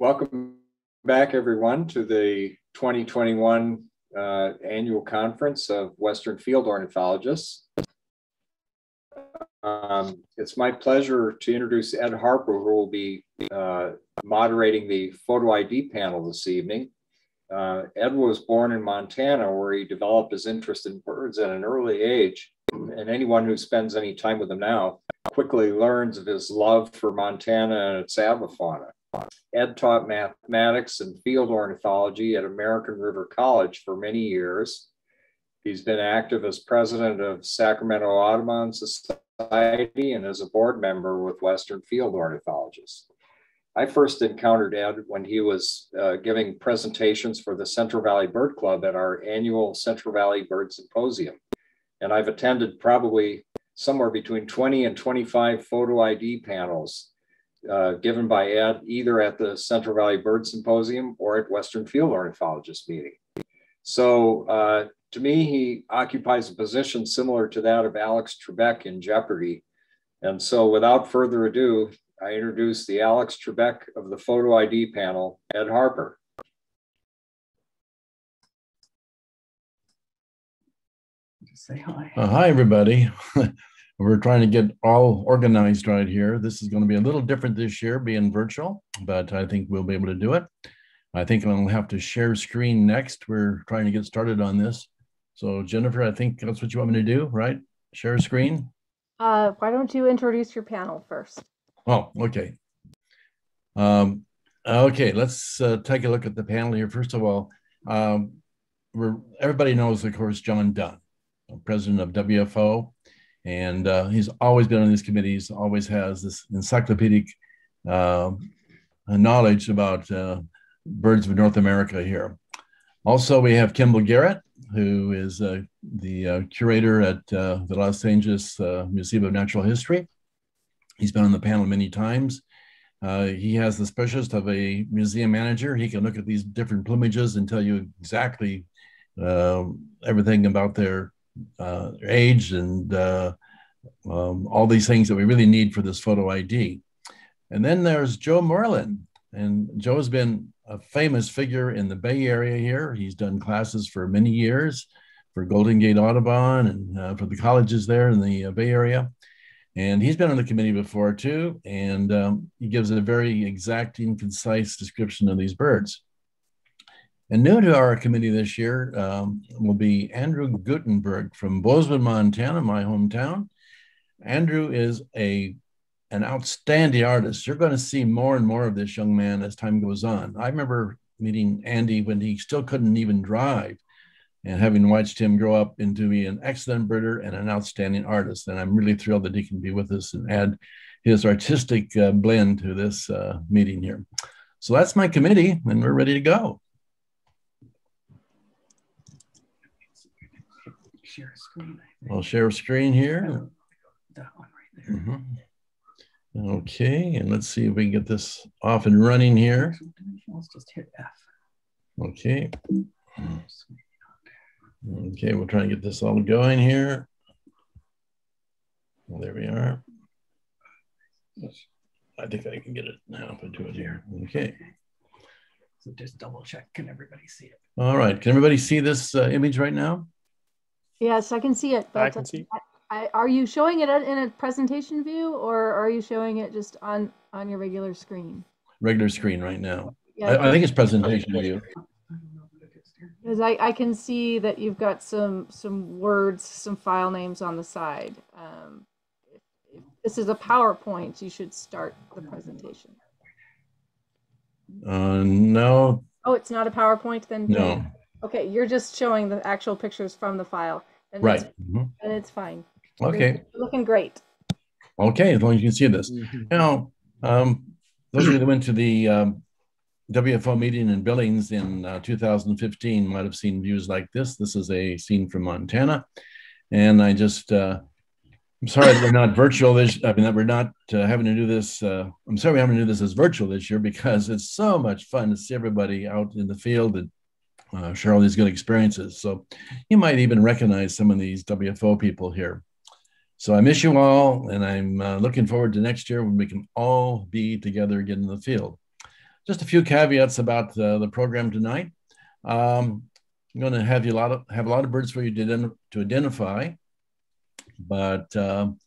Welcome back, everyone, to the 2021 uh, annual conference of Western Field Ornithologists. Um, it's my pleasure to introduce Ed Harper, who will be uh, moderating the photo ID panel this evening. Uh, Ed was born in Montana, where he developed his interest in birds at an early age. And anyone who spends any time with him now quickly learns of his love for Montana and its avifauna. Ed taught mathematics and field ornithology at American River College for many years. He's been active as president of Sacramento Audubon Society and as a board member with Western Field Ornithologists. I first encountered Ed when he was uh, giving presentations for the Central Valley Bird Club at our annual Central Valley Bird Symposium. And I've attended probably somewhere between 20 and 25 photo ID panels uh, given by Ed either at the Central Valley Bird Symposium or at Western Field Ornithologist meeting. So uh, to me, he occupies a position similar to that of Alex Trebek in Jeopardy. And so without further ado, I introduce the Alex Trebek of the photo ID panel, Ed Harper. Say hi. Uh, hi, everybody. We're trying to get all organized right here. This is going to be a little different this year, being virtual, but I think we'll be able to do it. I think I'll have to share screen next. We're trying to get started on this. So Jennifer, I think that's what you want me to do, right? Share screen? Uh, why don't you introduce your panel first? Oh, okay. Um, okay, let's uh, take a look at the panel here. First of all, um, we're, everybody knows, of course, John Dunn, president of WFO. And uh, he's always been on these committees, always has this encyclopedic uh, knowledge about uh, birds of North America here. Also, we have Kimball Garrett, who is uh, the uh, curator at uh, the Los Angeles Museum of Natural History. He's been on the panel many times. he has the specialist of a museum manager. He can look at these different plumages and tell you exactly everything about their uh, age and uh, um, all these things that we really need for this photo ID. And then there's Joe Moreland. And Joe's been a famous figure in the Bay Area here. He's done classes for many years for Golden Gate Audubon and uh, for the colleges there in the uh, Bay Area. And he's been on the committee before too. And um, he gives a very exacting, concise description of these birds. And new to our committee this year um, will be Andrew Gutenberg from Bozeman, Montana, my hometown. Andrew is a an outstanding artist. You're going to see more and more of this young man as time goes on. I remember meeting Andy when he still couldn't even drive and having watched him grow up into be an excellent birder and an outstanding artist. And I'm really thrilled that he can be with us and add his artistic uh, blend to this uh, meeting here. So that's my committee, and we're ready to go. Share screen. I'll share a screen here. That one right there. Mm -hmm. Okay, and let's see if we can get this off and running here. Let's just hit F. Okay. Okay, we'll try and get this all going here. Well, there we are. I think I can get it now if I do it here. Okay. So just double check. Can everybody see it? All right. Can everybody see this uh, image right now? Yes, I can see it. But I can see. I, I, are you showing it in a presentation view or are you showing it just on on your regular screen? Regular screen right now. Yeah, I, I think it's presentation view. Because I, I can see that you've got some some words, some file names on the side. Um, if, if this is a PowerPoint, you should start the presentation. Uh, no. Oh, it's not a PowerPoint then? No. Okay, you're just showing the actual pictures from the file. And right. Mm -hmm. And it's fine. Okay. You're looking great. Okay, as long as you can see this. Mm -hmm. Now, um, those of you that went to the um, WFO meeting in Billings in uh, 2015 might have seen views like this. This is a scene from Montana. And I just, uh, I'm sorry that we're not virtual this, I mean, that we're not uh, having to do this. Uh, I'm sorry we're having to do this as virtual this year because it's so much fun to see everybody out in the field and uh, share all these good experiences. So you might even recognize some of these WFO people here. So I miss you all, and I'm uh, looking forward to next year when we can all be together again in the field. just a few caveats about uh, the program tonight. Um, I'm going to have you a lot of have a lot of birds for you to, to identify, but um,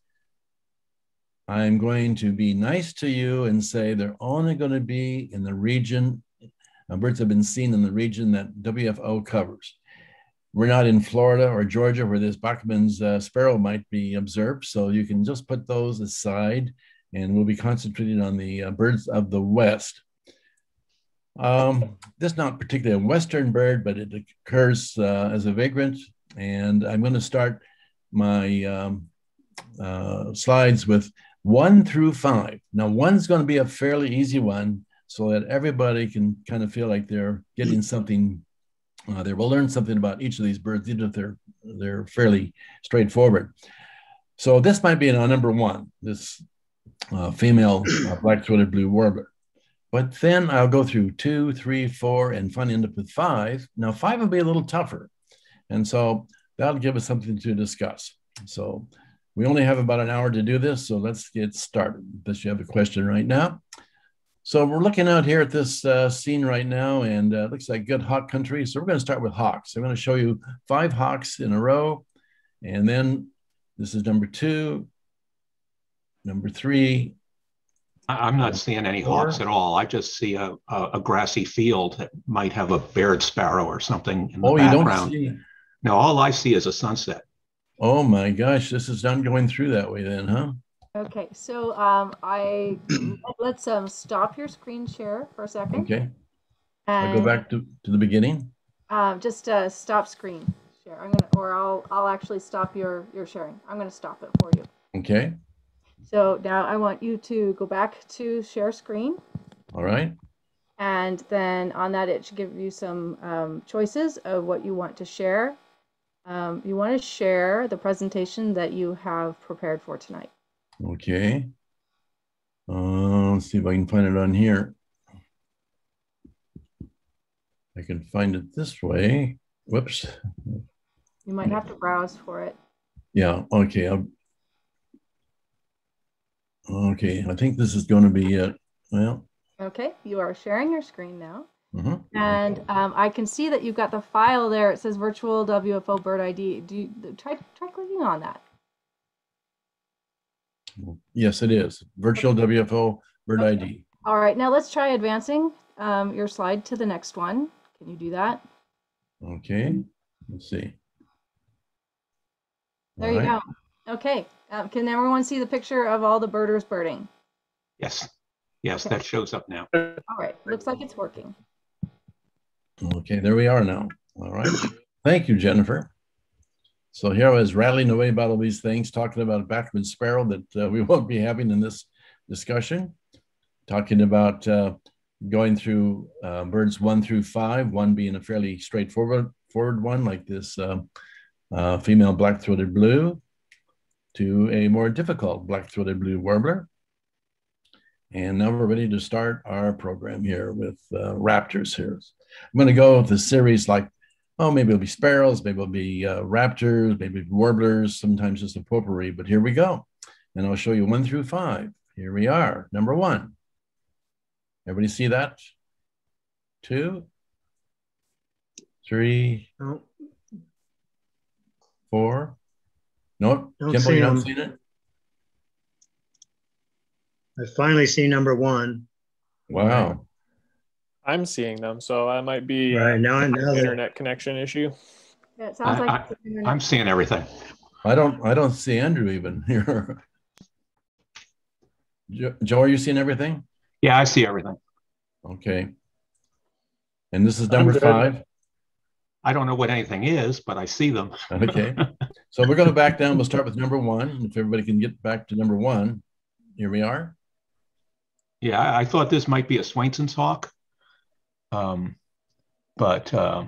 I'm going to be nice to you and say they're only going to be in the region. Uh, birds have been seen in the region that WFO covers. We're not in Florida or Georgia where this Bachman's uh, sparrow might be observed, so you can just put those aside, and we'll be concentrating on the uh, birds of the West. Um, this is not particularly a Western bird, but it occurs uh, as a vagrant. And I'm going to start my um, uh, slides with one through five. Now, one's going to be a fairly easy one so that everybody can kind of feel like they're getting something. Uh, they will learn something about each of these birds, even if they're they're fairly straightforward. So this might be a number one, this uh, female uh, black-throated blue warbler. But then I'll go through two, three, four, and finally end up with five. Now, five will be a little tougher. And so that'll give us something to discuss. So we only have about an hour to do this. So let's get started. Unless you have a question right now. So we're looking out here at this uh, scene right now, and uh, it looks like good hawk country. So we're going to start with hawks. I'm going to show you five hawks in a row. And then this is number two, number three, I'm not seeing any hawks at all. I just see a, a, a, grassy field that might have a Baird sparrow or something in the oh, background. You don't see... No, all I see is a sunset. Oh my gosh, this is not going through that way then, huh? Okay, so um, I let's um stop your screen share for a second. Okay. I'll go back to, to the beginning. Um, just uh, stop screen share. I'm gonna, or I'll I'll actually stop your your sharing. I'm gonna stop it for you. Okay. So now I want you to go back to share screen. All right. And then on that, it should give you some um, choices of what you want to share. Um, you want to share the presentation that you have prepared for tonight. Okay. Uh, let's see if I can find it on here. I can find it this way. Whoops. You might have to browse for it. Yeah, okay. I'll, Okay, I think this is going to be it. Well. Okay, you are sharing your screen now. Mm-hmm. And um, I can see that you've got the file there. It says virtual WFO bird ID. Do you try try clicking on that? Yes, it is virtual WFO bird okay. ID. All right, now let's try advancing um, your slide to the next one. Can you do that? Okay, let's see. There All you right. go. Okay, um, can everyone see the picture of all the birders birding? Yes. Yes, okay. that shows up now. All right. Looks like it's working. Okay, there we are now. All right. Thank you, Jennifer. So here I was rattling away about all these things, talking about a Bachman sparrow that uh, we won't be having in this discussion, talking about uh, going through uh, birds one through five, one being a fairly straightforward forward one like this uh, uh, female black-throated blue, to a more difficult black-throated blue warbler. And now we're ready to start our program here with uh, raptors here. I'm going to go with the series like, oh, maybe it'll be sparrows, maybe it'll be uh, raptors, maybe warblers, sometimes just a potpourri, but here we go. And I'll show you one through five. Here we are. Number one. Everybody see that? Two, three, oh. four, no, Don't Kimbo, you haven't seen it? I finally see number one. Wow. I'm seeing them, so I might be right now. I know internet connection issue. Yeah, it sounds I, like I, am seeing everything. I don't. I don't see Andrew even here. Joe, are you seeing everything? Yeah, I see everything. Okay. And this is number five. I don't know what anything is, but I see them. okay. So we're going to back down. We'll start with number one. If everybody can get back to number one, here we are. Yeah, I thought this might be a Swainson's hawk. Um, but uh,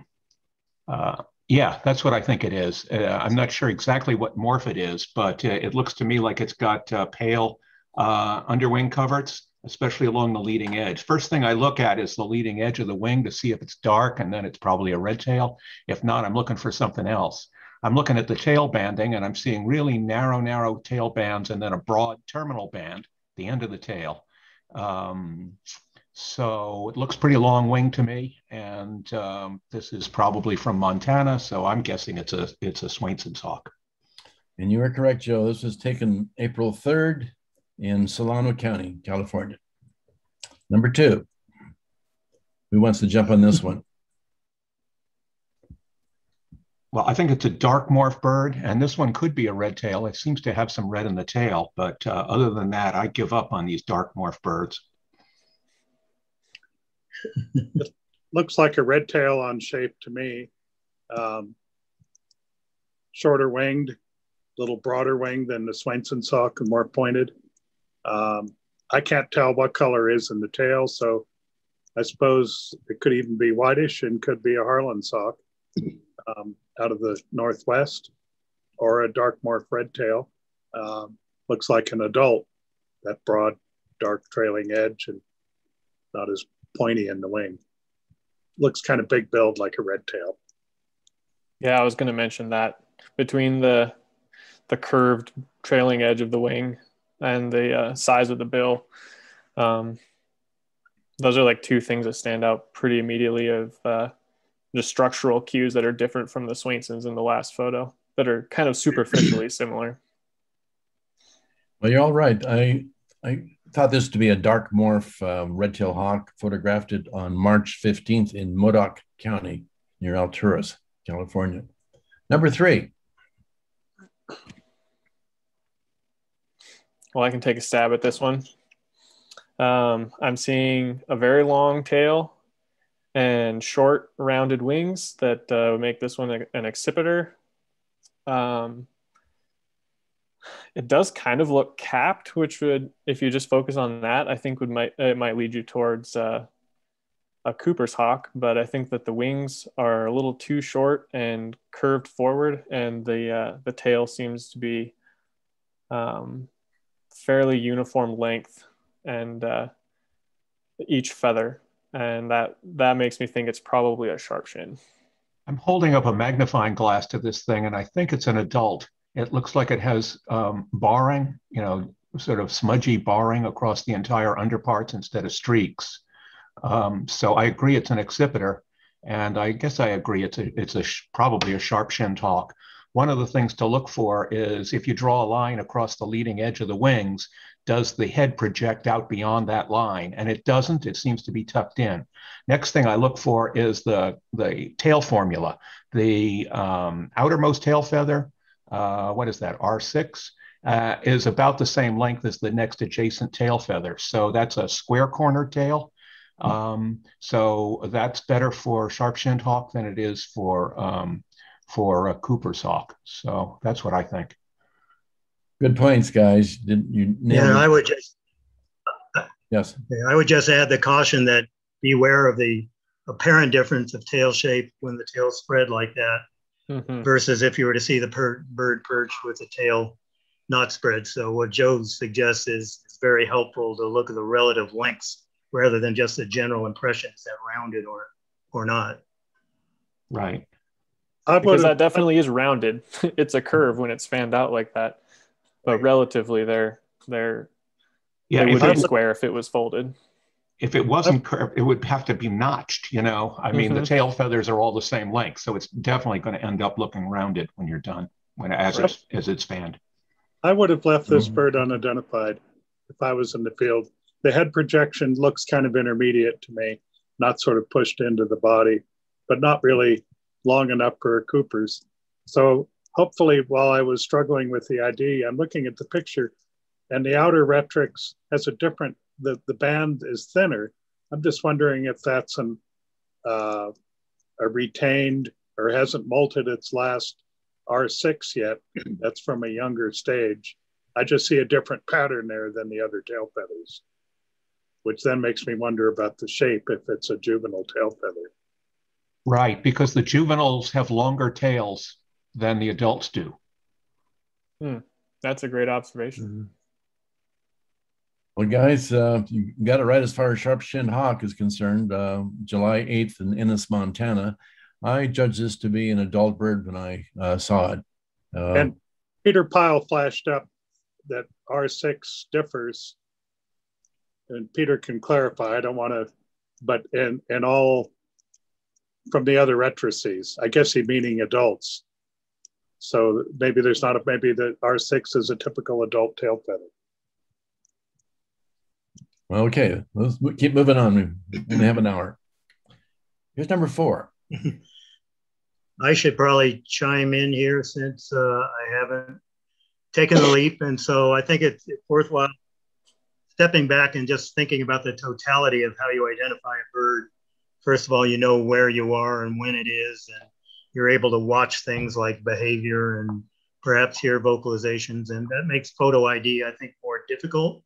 uh, yeah, that's what I think it is. Uh, I'm not sure exactly what morph it is, but uh, it looks to me like it's got uh, pale uh, underwing coverts especially along the leading edge. First thing I look at is the leading edge of the wing to see if it's dark, and then it's probably a red tail. If not, I'm looking for something else. I'm looking at the tail banding, and I'm seeing really narrow, narrow tail bands and then a broad terminal band, the end of the tail. Um, So it looks pretty long wing to me, and um, this is probably from Montana. So I'm guessing it's a it's a Swainson's hawk. And you are correct, Joe. This was taken April 3rd in Solano County, California. Number two. Who wants to jump on this one? Well, I think it's a dark morph bird, and this one could be a red tail. It seems to have some red in the tail, but uh, other than that, I give up on these dark morph birds. Looks like a red tail on shape to me. Um, shorter winged, a little broader wing than the Swainson's hawk and more pointed. Um, I can't tell what color is in the tail, so I suppose it could even be whitish and could be a Harlan's hawk um, out of the northwest, or a dark morph red tail. Um, looks like an adult, that broad, dark trailing edge, and not as pointy in the wing. Looks kind of big build like a red tail. Yeah, I was going to mention that between the the curved trailing edge of the wing and the uh, size of the bill. Um, those are like two things that stand out pretty immediately of uh, just structural cues that are different from the Swainsons in the last photo that are kind of superficially similar. Well, you're all right. I I thought this to be a dark morph um, red-tailed hawk photographed it on March 15th in Modoc County near Alturas, California. Number three. Well, I can take a stab at this one. Um, I'm seeing a very long tail and short rounded wings that uh, make this one an accipiter. Um, it does kind of look capped, which would, if you just focus on that, I think would might it might lead you towards uh, a Cooper's hawk. But I think that the wings are a little too short and curved forward, and the uh, the tail seems to be um, fairly uniform length and uh, each feather, and that that makes me think it's probably a sharp shin. I'm holding up a magnifying glass to this thing, and I think it's an adult. It looks like it has um, barring, you know, sort of smudgy barring across the entire underparts instead of streaks. Um, so I agree it's an accipiter. and I guess I agree it's a it's a probably a sharp shin hawk. One of the things to look for is if you draw a line across the leading edge of the wings, does the head project out beyond that line? And it doesn't, it seems to be tucked in. Next thing I look for is the, the tail formula. The um, outermost tail feather, uh, what is that, R6, uh, is about the same length as the next adjacent tail feather. So that's a square corner tail. Um, so that's better for sharp-shinned hawk than it is for um, for a Cooper's hawk. So that's what I think. Good points, guys. Didn't you? Yeah, I would just. Yes. I would just add the caution that beware of the apparent difference of tail shape when the tail spread like that, mm-hmm. versus if you were to see the per- bird perch with the tail not spread. So what Joe suggests is, is very helpful to look at the relative lengths rather than just the general impression is that rounded or or not. Right. Because that definitely is rounded. it's a curve when it's fanned out like that but relatively they're they're yeah, they would be square if it was folded. If it wasn't curved, it would have to be notched. You know, I mean, mm-hmm. the tail feathers are all the same length, so it's definitely going to end up looking rounded when you're done, when as it's as it's fanned. I would have left this mm-hmm. bird unidentified if I was in the field. The head projection looks kind of intermediate to me, not sort of pushed into the body, but not really long enough for a Cooper's. So hopefully, while I was struggling with the ID, I'm looking at the picture and the outer rectrix has a different, the, the band is thinner. I'm just wondering if that's an, uh, a retained or hasn't molted its last R6 yet. That's from a younger stage. I just see a different pattern there than the other tail feathers, which then makes me wonder about the shape if it's a juvenile tail feather. Right, because the juveniles have longer tails than the adults do. Hmm. That's a great observation. Mm-hmm. Well, guys, uh, you got it right as far as sharp shin hawk is concerned. Uh, July 8th in Ennis, Montana. I judge this to be an adult bird when I uh, saw it. Uh, and Peter Pyle flashed up that R6 differs and Peter can clarify. I don't want to, but in in all from the other rectrices, I guess he meaning adults. So maybe there's not a maybe the R6 is a typical adult tail feather. Well, okay, let's keep moving on. We have an hour. Here's number four. I should probably chime in here since uh, I haven't taken the leap. And so I think it's worthwhile stepping back and just thinking about the totality of how you identify a bird. First of all, you know where you are and when it is, and you're able to watch things like behavior and perhaps hear vocalizations. And that makes photo ID, I think, more difficult.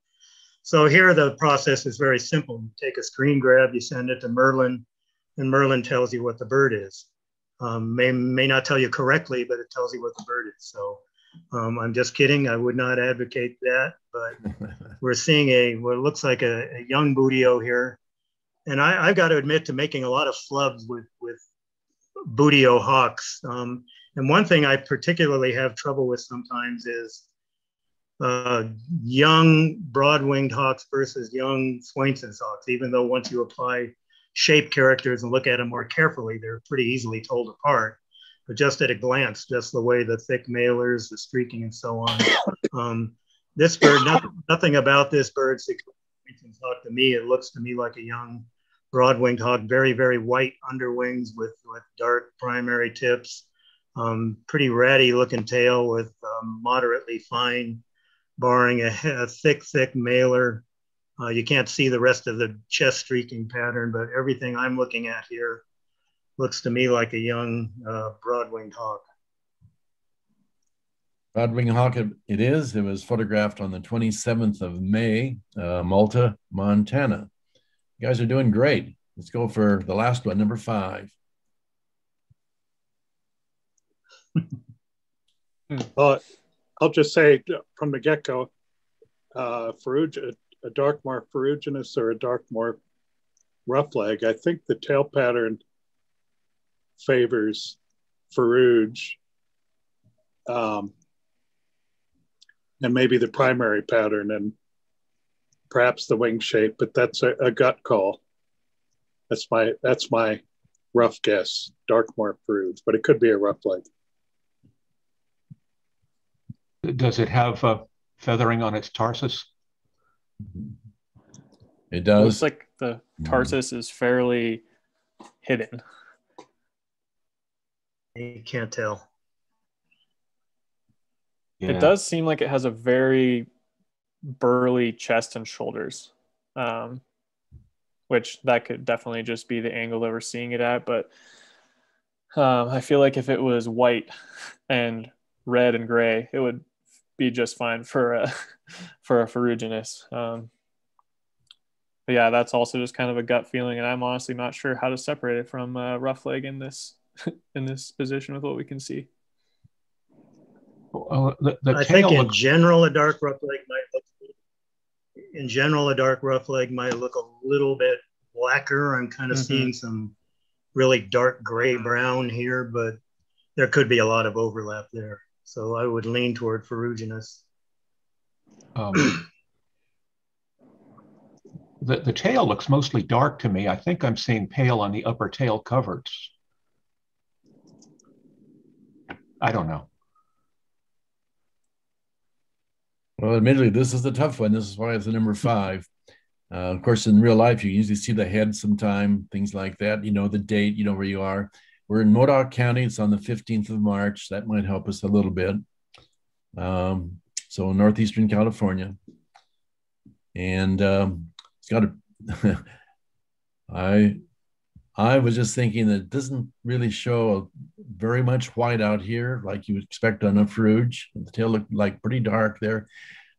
So here the process is very simple. You take a screen grab, you send it to Merlin, and Merlin tells you what the bird is. Um, may, may not tell you correctly, but it tells you what the bird is. So um, I'm just kidding. I would not advocate that, but we're seeing a what looks like a, a young Buteo here. And I, have got to admit to making a lot of flubs with, with Buteo hawks. Um, and one thing I particularly have trouble with sometimes is uh, young broad-winged hawks versus young Swainson's hawks, even though once you apply shape characters and look at them more carefully, they're pretty easily told apart. But just at a glance, just the way the thick malars, the streaking, and so on. Um, this bird, nothing, nothing about this bird hawk to me. It looks to me like a young broad-winged hawk, very, very white underwings with, with dark primary tips, um, pretty ratty looking tail with um, moderately fine barring a, a thick, thick malar. Uh, you can't see the rest of the chest streaking pattern, but everything I'm looking at here looks to me like a young uh, broad-winged hawk. Broad-winged hawk it is. It was photographed on the 27th of May, uh, Malta, Montana. You guys are doing great. Let's go for the last one, number five. well, I'll just say from the get go, uh, ferrug- a dark morph ferruginous or a dark Darkmoor roughleg, I think the tail pattern favors Ferruge um, and maybe the primary pattern and perhaps the wing shape, but that's a, a gut call. That's my that's my rough guess. dark morph Ferruge, but it could be a roughleg. Does it have uh, feathering on its tarsus? It does. It looks like the tarsus is fairly hidden. You can't tell. Yeah. It does seem like it has a very burly chest and shoulders, um, which that could definitely just be the angle that we're seeing it at. But um, I feel like if it was white and red and gray, it would be just fine for a for a ferruginous. Um, but yeah, that's also just kind of a gut feeling, and I'm honestly not sure how to separate it from uh, rough leg in this in this position with what we can see. Well, the, the I think in looks... general, a dark rough leg might look. In general, a dark rough leg might look a little bit blacker. I'm kind of mm-hmm. seeing some really dark gray brown here, but there could be a lot of overlap there. So I would lean toward ferruginous. Um, the, the tail looks mostly dark to me. I think I'm seeing pale on the upper tail coverts. I don't know. Well, admittedly, this is a tough one. This is why it's a number five. Uh, of course, in real life, you usually see the head sometime, things like that. You know the date, you know where you are. We're in Modoc County. It's on the 15th of March. That might help us a little bit. Um, so northeastern California. And um, it's got a, I, I was just thinking that it doesn't really show very much white out here, like you would expect on a Ferruge. The tail looked like pretty dark there.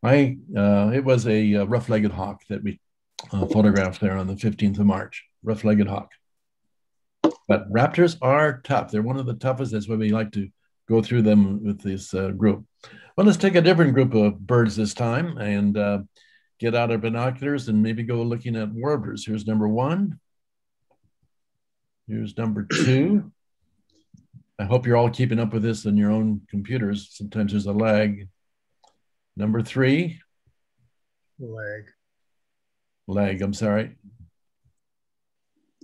I, uh, it was a, a rough-legged hawk that we uh, photographed there on the 15th of March, rough-legged hawk. But raptors are tough. They're one of the toughest. That's why we like to go through them with this uh, group. Well, let's take a different group of birds this time and uh, get out our binoculars and maybe go looking at warblers. Here's number one. Here's number two. I hope you're all keeping up with this on your own computers. Sometimes there's a lag. Number three. Lag. leg. I'm sorry.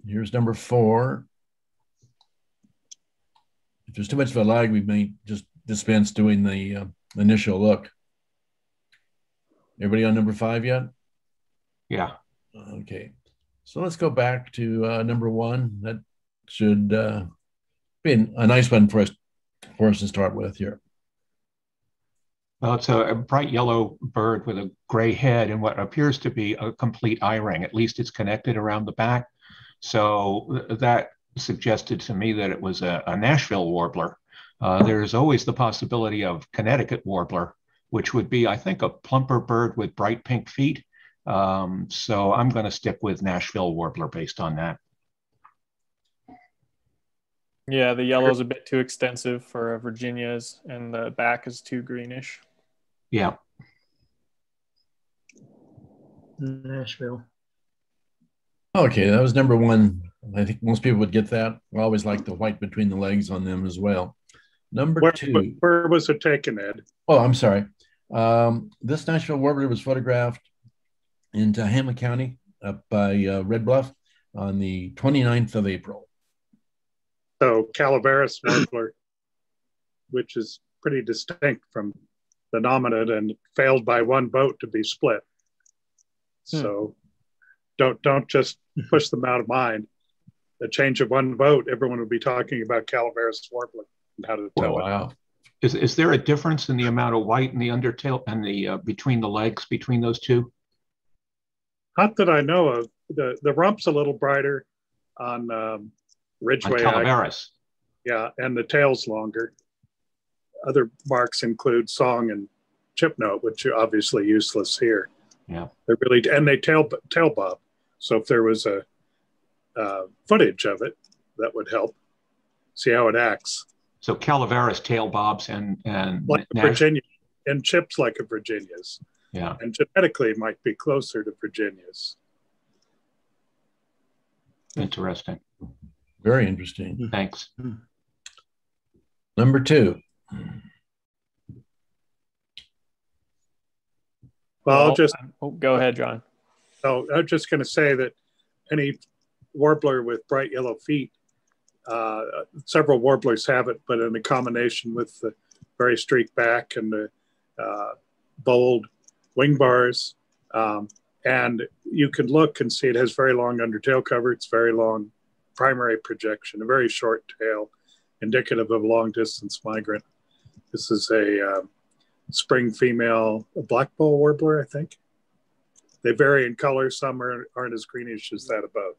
Here's number four. There's too much of a lag, we may just dispense doing the uh, initial look. Everybody on number five yet? Yeah. Okay. So let's go back to uh, number one. That should uh, be a nice one for us, for us to start with here. Well, it's a, a, bright yellow bird with a gray head and what appears to be a complete eye ring. At least it's connected around the back. So th- that suggested to me that it was a, a Nashville warbler. Uh, there's always the possibility of Connecticut warbler, which would be, I think, a plumper bird with bright pink feet. Um, so I'm going to stick with Nashville warbler based on that. Yeah, the yellow is a bit too extensive for Virginia's, and the back is too greenish. Yeah. Nashville. Okay, that was number one. I think most people would get that. I always like the white between the legs on them as well. Number where, two. Where was it taken, Ed? Oh, I'm sorry. Um, this Nashville warbler was photographed in Tehama County up by uh, Red Bluff on the 29th of April. So Calaveras warbler, which is pretty distinct from the nominate and failed by one vote to be split. Hmm. So don't don't just push them out of mind. A change of one vote, everyone would be talking about Calaveras warbler and how to tell oh, wow. it. Is, is there a difference in the amount of white in the undertail and the uh, between the legs between those two? Not that I know of. The the rump's a little brighter on um, Ridgway. On Calaveras. yeah, and the tail's longer. Other marks include song and chip note, which are obviously useless here. Yeah, they're really and they tail tail bob. So if there was a uh, footage of it, that would help. See how it acts. So Calaveras tail bobs and and like Nash- Virginia and chips like a Virginia's. Yeah. And genetically might be closer to Virginia's. Interesting. Very interesting. Hmm. Thanks. Hmm. Number two. Well, I'll just um, oh, go ahead, John. So I'm just going to say that any warbler with bright yellow feet, uh, several warblers have it, but in a combination with the very streaked back and the uh, bold wing bars. Um, and you can look and see it has very long undertail cover. It's very long primary projection, a very short tail, indicative of a long distance migrant. This is a uh, spring female a blackpoll warbler, I think. They vary in color. Some are, aren't as greenish as that above.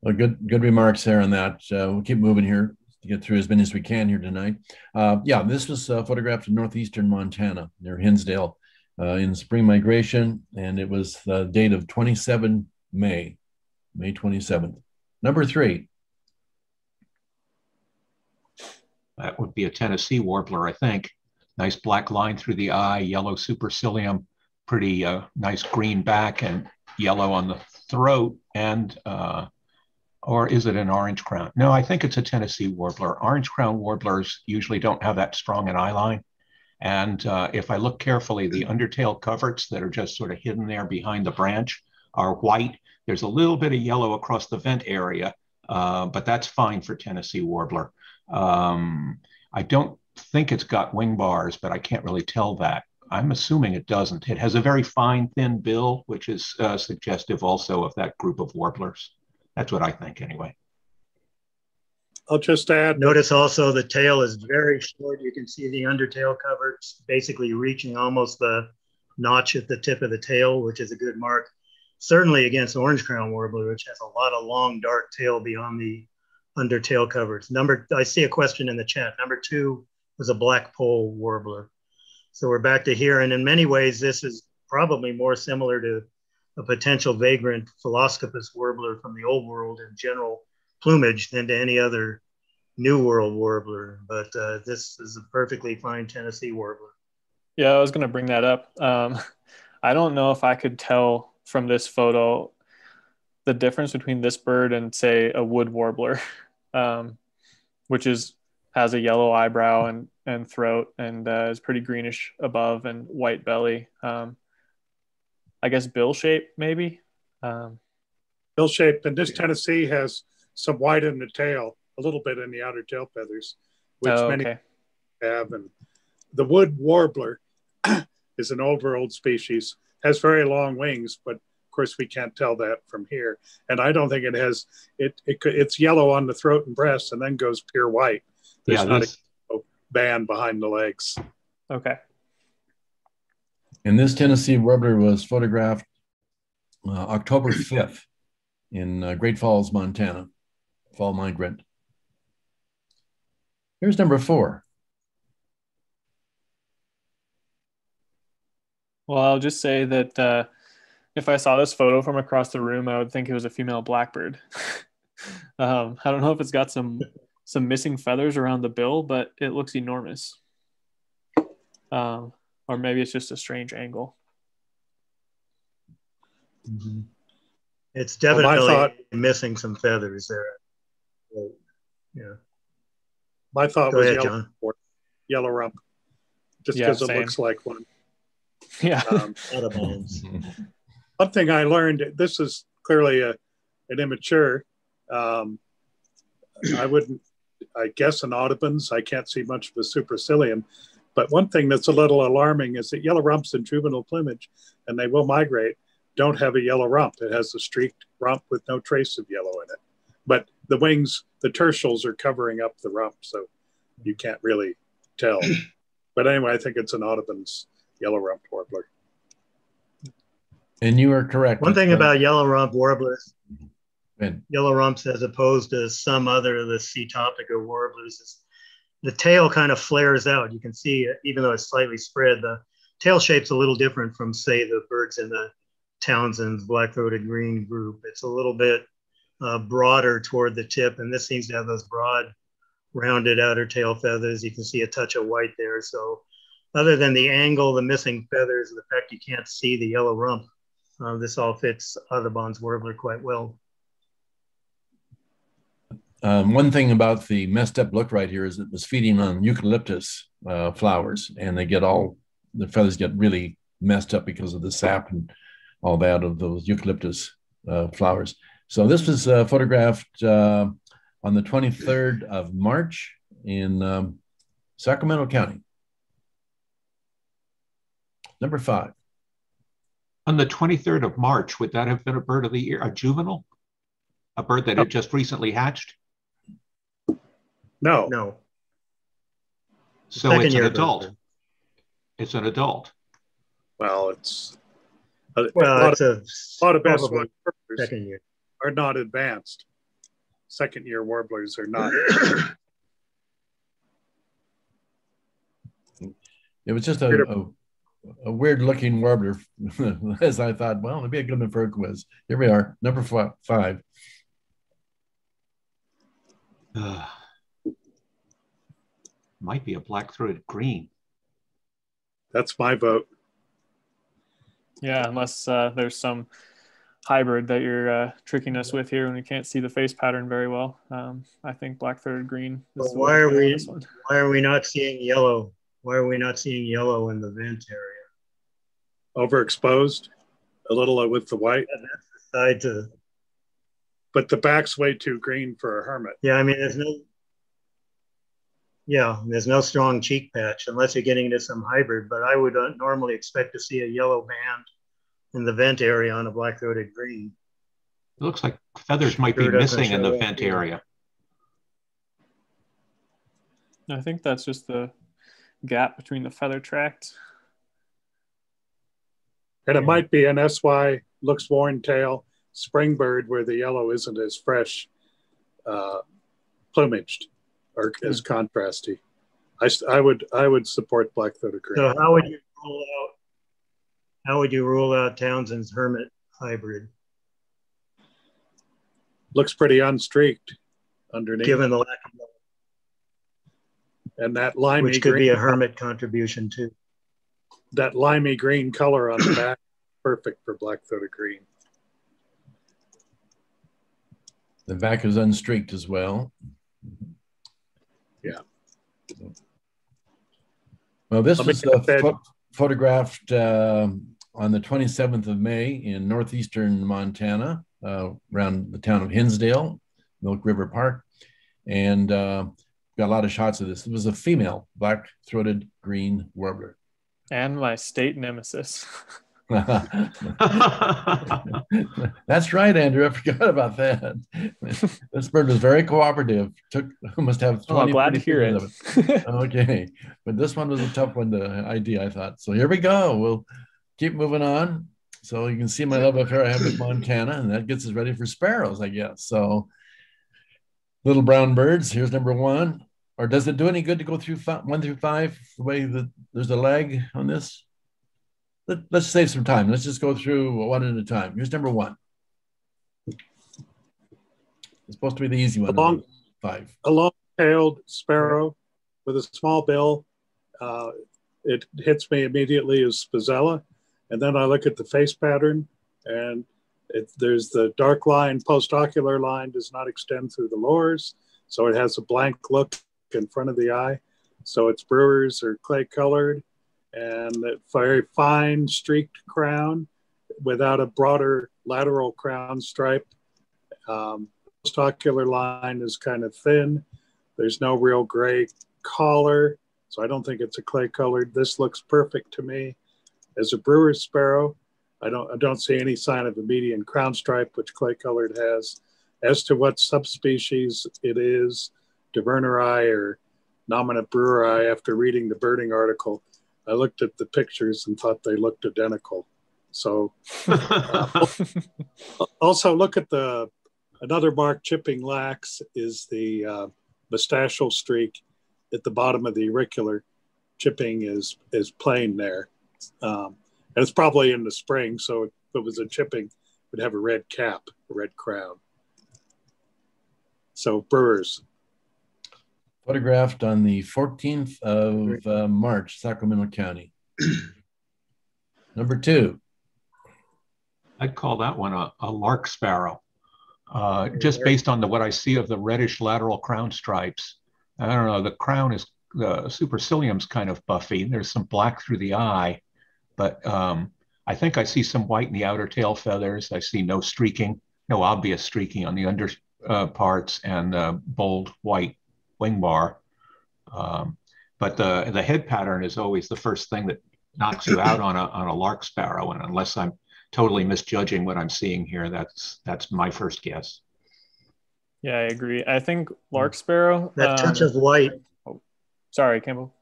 Well, good good remarks there on that. Uh, we'll keep moving here to get through as many as we can here tonight. Uh, yeah, this was uh, photographed in northeastern Montana near Hinsdale uh, in spring migration, and it was the date of 27 May, May 27th. Number three. That would be a Tennessee warbler, I think. Nice black line through the eye, yellow supercilium, pretty uh, nice green back, and yellow on the throat, and uh, or is it an orange crown? No, I think it's a Tennessee warbler. Orange crown warblers usually don't have that strong an eye line. And uh, if I look carefully, the undertail coverts that are just sort of hidden there behind the branch are white. There's a little bit of yellow across the vent area, uh, but that's fine for Tennessee warbler. Um, I don't think it's got wing bars, but I can't really tell that. I'm assuming it doesn't. It has a very fine, thin bill, which is uh, suggestive also of that group of warblers. That's what I think, anyway. I'll just add. Notice also the tail is very short. You can see the undertail coverts basically reaching almost the notch at the tip of the tail, which is a good mark. Certainly against orange crown warbler, which has a lot of long dark tail beyond the undertail coverts. Number, I see a question in the chat. Number two was a blackpoll warbler. So we're back to here. And in many ways, this is probably more similar to a potential vagrant Phylloscopus warbler from the old world in general plumage than to any other New World warbler. But uh, this is a perfectly fine Tennessee warbler. Yeah, I was going to bring that up. Um, I don't know if I could tell from this photo the difference between this bird and, say, a wood warbler, um, which is has a yellow eyebrow and and throat, and uh, is pretty greenish above and white belly. Um, I guess bill shape maybe. Um, bill shape, and this Tennessee has some white in the tail, a little bit in the outer tail feathers, which oh, many have. And the wood warbler is an over old species, has very long wings, but of course we can't tell that from here. And I don't think it has it. it it's yellow on the throat and breast, and then goes pure white. There's yeah, not this, a band behind the legs. Okay. And this Tennessee warbler was photographed uh, October 5th in uh, Great Falls, Montana, fall migrant. Here's number four. Well, I'll just say that uh, if I saw this photo from across the room, I would think it was a female blackbird. um, I don't know if it's got some some missing feathers around the bill, but it looks enormous. Um, or maybe it's just a strange angle. Mm-hmm. It's definitely well, thought, missing some feathers there. Yeah. My thought Go was ahead, yellow, yellow rump, just Yeah, because it looks like one. Yeah. Um, Out of bounds. one thing I learned, this is clearly a, an immature. Um, I wouldn't, I guess an Audubon's, I can't see much of a supercilium. But one thing that's a little alarming is that yellow rumps in juvenile plumage, and they will migrate, don't have a yellow rump. It has a streaked rump with no trace of yellow in it. But the wings, the tertials are covering up the rump, so you can't really tell. but anyway, I think it's an Audubon's yellow rump warbler. And you are correct. One thing about yellow rump warblers, yellow rumps as opposed to some other of the Setophaga warblers is the tail kind of flares out. You can see, even though it's slightly spread, the tail shape's a little different from, say, the birds in the Townsend's black-throated green group. It's a little bit uh, broader toward the tip, and this seems to have those broad, rounded outer tail feathers. You can see a touch of white there. So, other than the angle, the missing feathers, and the fact you can't see the yellow rump, uh, this all fits Audubon's warbler quite well. Um, one thing about the messed up look right here is it was feeding on eucalyptus uh, flowers, and they get all the feathers get really messed up because of the sap and all that of those eucalyptus uh, flowers. So this was uh, photographed uh, on the 23rd of March in um, Sacramento County. Number five. On the 23rd of March, would that have been a bird of the year, a juvenile? A bird that had just recently hatched? No, No, So Second it's an year adult. bird. It's an adult. well, it's uh, a, a lot, it's of, a a lot of best probably warblers second year. are not advanced. Second year warblers are not. It was just a, a, a weird looking warbler, as I thought, well, it'd be a good one for a quiz. Here we are, number fi- five. Ugh. Might be a black-throated green. That's my vote. Yeah, unless uh, there's some hybrid that you're uh, tricking us with here and we can't see the face pattern very well. Um, I think black-throated green. is But why way are go on we why are we not seeing yellow? Why are we not seeing yellow in the vent area? Overexposed, a little with the white, That's Side to but the back's way too green for a hermit. yeah, I mean there's no yeah, there's no strong cheek patch unless you're getting into some hybrid. But I would uh, normally expect to see a yellow band in the vent area on a black-throated green. It looks like feathers might be Sure doesn't missing in the vent here. area. I think that's just the gap between the feather tract. And it might be an SY looks worn tail spring bird where the yellow isn't as fresh uh, plumaged or as contrasty. I, s- I would I would support black throated green. So how would you rule out how would you rule out Townsend's hermit hybrid, Looks pretty unstreaked underneath, given the lack of and that limey which could green, be a hermit contribution too. that limey green color on the back, perfect for black throated green. The back is unstreaked as well. Well, this was uh, pho- photographed uh, on the 27th of May in northeastern Montana, uh, around the town of Hinsdale, Milk River Park, and uh, got a lot of shots of this. It was a female black-throated green warbler. And my state nemesis. That's right, Andrew. I forgot about that. this bird was very cooperative. Took must have. Oh, I'm glad to hear it. it. Okay, but this one was a tough one to ID. I thought. So here we go. We'll keep moving on. So you can see my love affair I have with Montana, and that gets us ready for sparrows, I guess. So little brown birds. Here's number one. Or does it do any good to go through fi- one through five? The way that there's a lag on this. Let, let's save some time. Let's just go through one at a time. Here's number one. It's supposed to be the easy one. Along- five. a long-tailed sparrow with a small bill. Uh, it hits me immediately as Spizella, and then I look at the face pattern, and it, there's the dark line, post-ocular line does not extend through the lores, so it has a blank look in front of the eye. So its brewers are clay-colored, and a very fine streaked crown without a broader lateral crown stripe. Um, post-ocular line is kind of thin. There's no real gray collar, so I don't think it's a clay colored. This looks perfect to me. As a brewer's sparrow, I don't I don't see any sign of a median crown stripe, which clay colored has. As to what subspecies it is, taverneri or Nominate breweri, after reading the birding article, I looked at the pictures and thought they looked identical. So also look at the another mark chipping lax is the uh, mustachial streak at the bottom of the auricular. Chipping is is plain there. Um, and it's probably in the spring so if it was a chipping it would have a red cap a red crown. So brewers Photographed on the 14th of uh, March, Sacramento County. Number two. I'd call that one a, a lark sparrow. Uh, just based on the what I see of the reddish lateral crown stripes. I don't know, the crown is the supercilium's kind of buffy. There's some black through the eye, but um, I think I see some white in the outer tail feathers. I see no streaking, no obvious streaking on the under uh, parts, and uh, bold white wing bar. Um, but the the head pattern is always the first thing that knocks you out on a on a lark sparrow, and unless I'm totally misjudging what I'm seeing here, that's that's my first guess. Yeah, I agree. I think lark sparrow. That touch um, of white. Sorry, Kimball.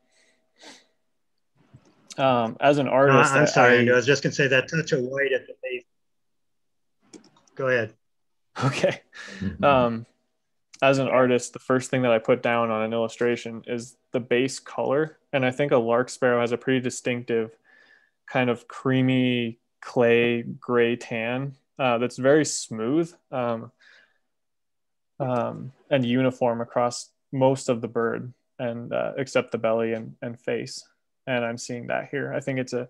Um, as an No, artist, I'm sorry, I- I was just going to say that touch of white at the base. Go ahead. Okay. Mhm. Um, as an artist, the first thing that I put down on an illustration is the base color. And I think a lark sparrow has a pretty distinctive kind of creamy clay gray tan uh, that's very smooth um, um, and uniform across most of the bird and uh, except the belly and, and face. And I'm seeing that here. I think it's a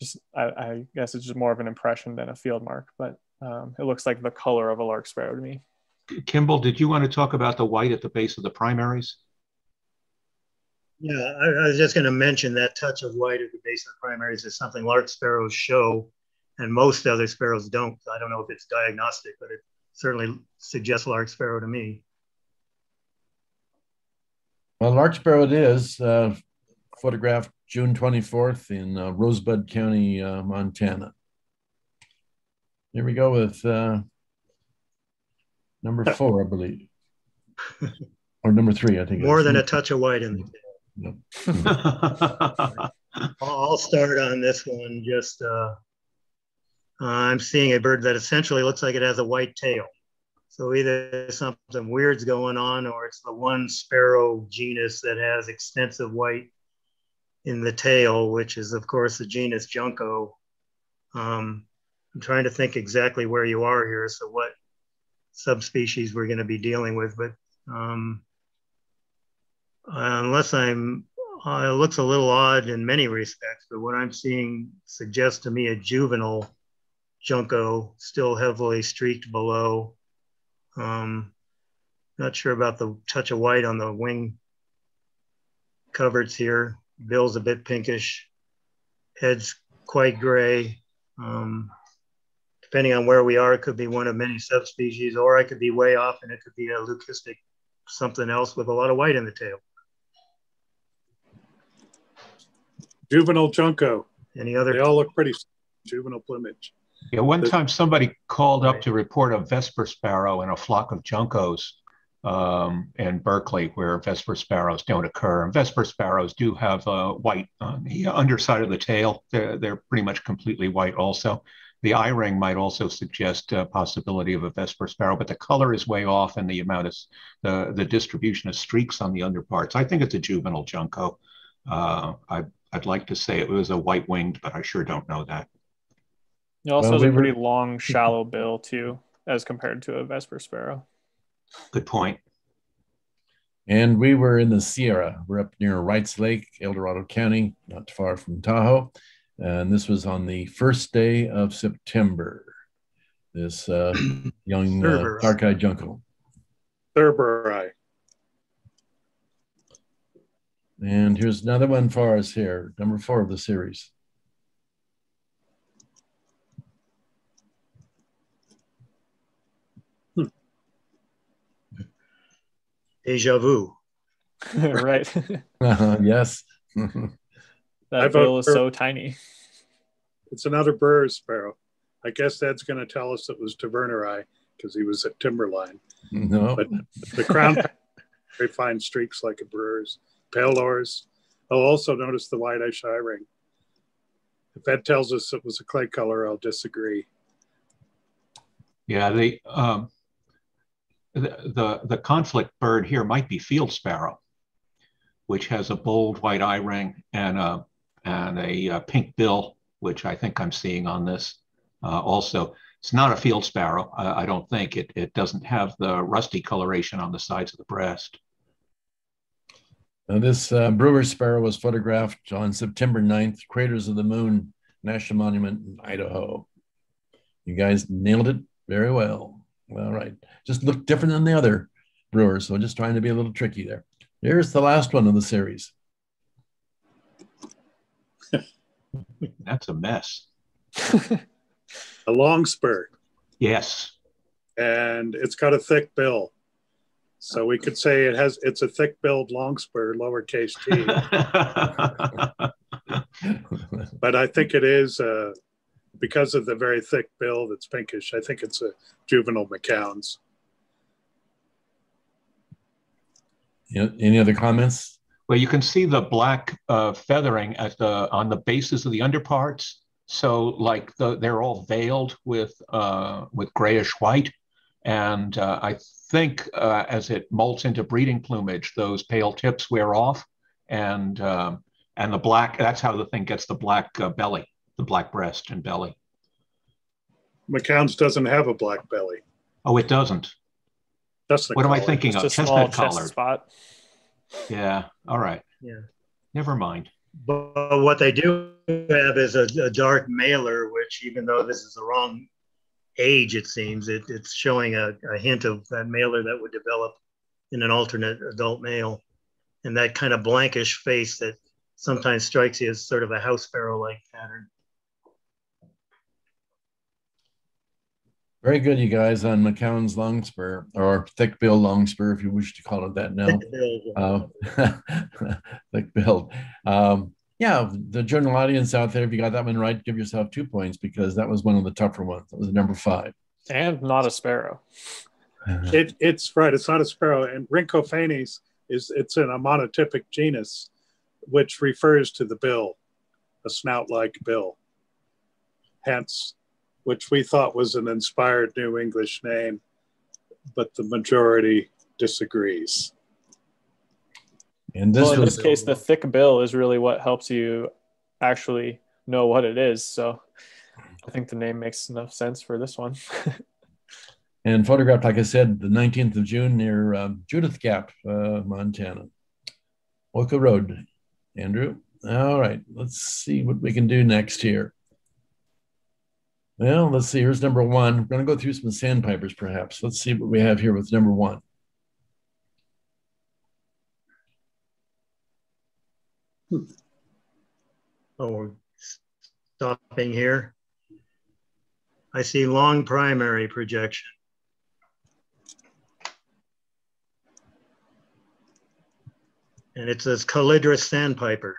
just, I, I guess it's just more of an impression than a field mark, but um, it looks like the color of a lark sparrow to me. Kimball, did you want to talk about the white at the base of the primaries? Yeah, I, I was just going to mention that touch of white at the base of the primaries is something lark sparrows show, and most other sparrows don't. I don't know if it's diagnostic, but it certainly suggests lark sparrow to me. Well, lark sparrow it is, uh, photographed June 24th in uh, Rosebud County, uh, Montana. Here we go with uh, number four, I believe. or number three, I think. More than a touch of white in I'll I'll start on this one. Just uh, I'm seeing a bird that essentially looks like it has a white tail. So either something weird's going on, or it's the one sparrow genus that has extensive white in the tail, which is of course the genus Junco. Um, I'm trying to think exactly where you are here, so what subspecies we're going to be dealing with, but um, unless I'm, uh, it looks a little odd in many respects, but what I'm seeing suggests to me a juvenile Junco, still heavily streaked below. Um, not sure about the touch of white on the wing coverts here. bill's a bit pinkish, head's quite gray. Um, depending on where we are, it could be one of many subspecies, or I could be way off and it could be a leucistic something else with a lot of white in the tail. Juvenile junco. Any other? They all look pretty juvenile plumage. Yeah, one time somebody called up to report a Vesper sparrow and a flock of juncos um, in Berkeley, where Vesper sparrows don't occur. And Vesper sparrows do have uh, white on the underside of the tail. They're, they're pretty much completely white also. The eye ring might also suggest a possibility of a Vesper sparrow, but the color is way off and the amount of the, the distribution of streaks on the underparts. I think it's a juvenile junco. Uh, I, I'd like to say it was a white winged, but I sure don't know that. It also well, has a pretty were... long, shallow bill too, as compared to a Vesper sparrow. Good point. And we were in the Sierra. We're up near Wrights Lake, El Dorado County, not far from Tahoe. And this was on the first day of September. This uh, young uh, dark-eyed junco. Thurber And here's another one for us here, number four of the series. Deja vu. right. uh, yes. that bill is so tiny. It's another Brewer sparrow. I guess that's going to tell us it was Taverneri because he was at Timberline. No. But the crown very fine streaks like a brewer's. Pale lores. I'll also notice the white eye ring. If that tells us it was a clay color, I'll disagree. Yeah, the um, the, the, conflict bird here might be field sparrow, which has a bold white eye ring and a, and a, a pink bill, which I think I'm seeing on this uh, also. It's not a field sparrow, I, I don't think. It, it doesn't have the rusty coloration on the sides of the breast. Now this uh, brewer sparrow was photographed on September 9th, Craters of the Moon National Monument in Idaho. You guys nailed it very well. All right. Just looked different than the other brewers. So just trying to be a little tricky there. Here's the last one of the series. That's a mess. a long spur. Yes. And it's got a thick bill. So we could say it has it's a thick billed long spur, lowercase t. but I think it is uh, because of the very thick bill that's pinkish. I think it's a juvenile McCown's. Yeah, any other comments? Well, you can see the black uh, feathering at the on the bases of the underparts. So, like the, they're all veiled with uh, with grayish white, and uh, I think uh, as it molts into breeding plumage, those pale tips wear off, and um, and the black. That's how the thing gets the black uh, belly the black breast and belly. McCown's doesn't have a black belly. Oh, it doesn't. That's what am I thinking Just of? Chestnut collar spot. Yeah. All right. Yeah. Never mind. But what they do have is a, a, dark malar, which even though this is the wrong age, it seems it, it's showing a, a hint of that malar that would develop in an alternate adult male, and that kind of blankish face that sometimes strikes you as sort of a house sparrow like pattern. Very good, you guys, on McCown's longspur or thick bill longspur, if you wish to call it that now. uh, thick bill. Um, yeah, the general audience out there, if you got that one right, give yourself two points because that was one of the tougher ones. That was number five. And not a sparrow. it, it's right. It's not a sparrow. And Rhynchophanes is it's in a monotypic genus which refers to the bill, a snout like bill. Hence, which we thought was an inspired New English name, but the majority disagrees. And this well, in this case, the thick bill is really what helps you actually know what it is. So I think the name makes enough sense for this one. and photographed, like I said, the 19th of June near um, Judith Gap, uh, Montana. Oka Road. Andrew. All right, let's see what we can do next here. Well, let's see. Here's number one. We're going to go through some sandpipers, perhaps. Let's see what we have here with number one. Hmm. Oh, stopping here. I see long primary projection. And it says Calidris sandpiper.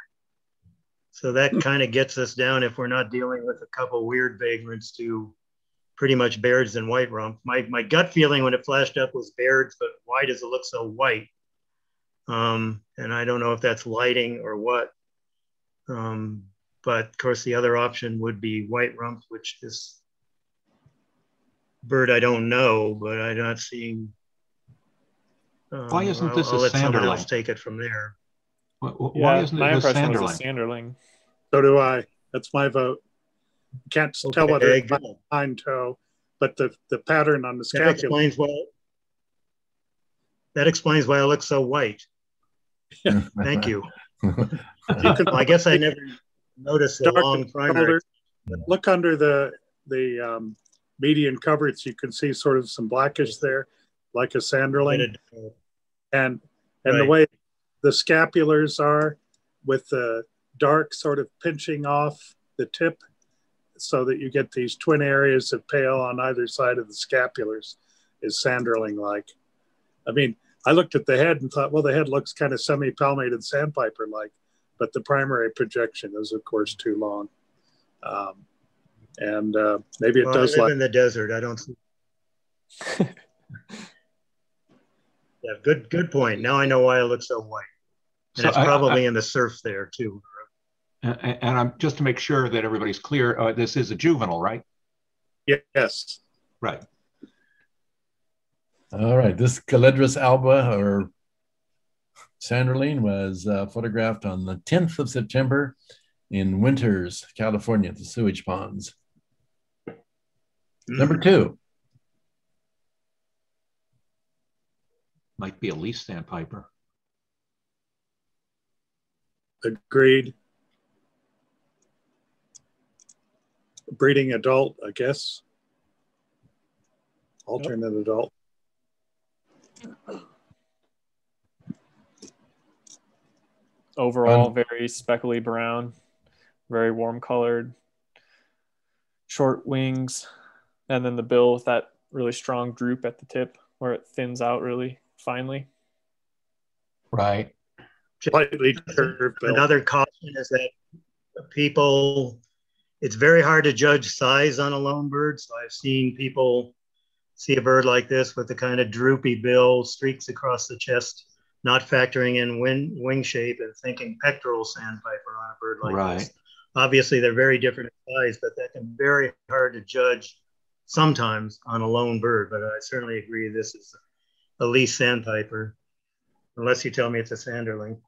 So that kind of gets us down if we're not dealing with a couple weird vagrants to pretty much Baird's and white rump. My, my gut feeling when it flashed up was Baird's, but why does it look so white? Um, and I don't know if that's lighting or what. Um, but of course, the other option would be white rump, which is bird I don't know, but I'm not seeing. Um, Why isn't this I'll, I'll a let someone else sanderling? take it from there. Why, why Yeah, isn't my it a impression was sanderling? a Sanderling. So do I. That's my vote. Can't tell whether Okay, it's good. behind toe, but the, the pattern on the That scapula. explains why. That explains why it looks so white. Thank you. You can I guess I never noticed the long primary. colder. look under the the um, median coverts. You can see sort of some blackish there, like a sanderling. and and the way the scapulars are with the dark sort of pinching off the tip so that you get these twin areas of pale on either side of the scapulars is sanderling like i mean i looked at the head and thought well the head looks kind of semi-palmated sandpiper like but the primary projection is of course too long um, and uh, maybe it Well, I does live like in the desert. I don't see. yeah, good good point. Now I know why it looks so white. And So it's I- I- probably in the surf there too. And, and I'm just to make sure that everybody's clear. Uh, this is a juvenile, right? yes Right. All right, this Calidris alba or Sanderling was uh, photographed on the 10th of September in Winters, California, at the sewage ponds. Number two, Might be a least sandpiper. Agreed. Breeding adult, I guess. Alternate adult. Overall, Um, very speckly brown, very warm colored, short wings, and then the bill with that really strong droop at the tip where it thins out really finely. Right. Slightly curved. Another caution is that people, it's very hard to judge size on a lone bird. So I've seen people see a bird like this with the kind of droopy bill, streaks across the chest, not factoring in wing, wing shape and thinking pectoral sandpiper on a bird like Right. this. Obviously, they're very different in size, but that can be very hard to judge sometimes on a lone bird. But I certainly agree this is a least sandpiper, unless you tell me it's a sanderling.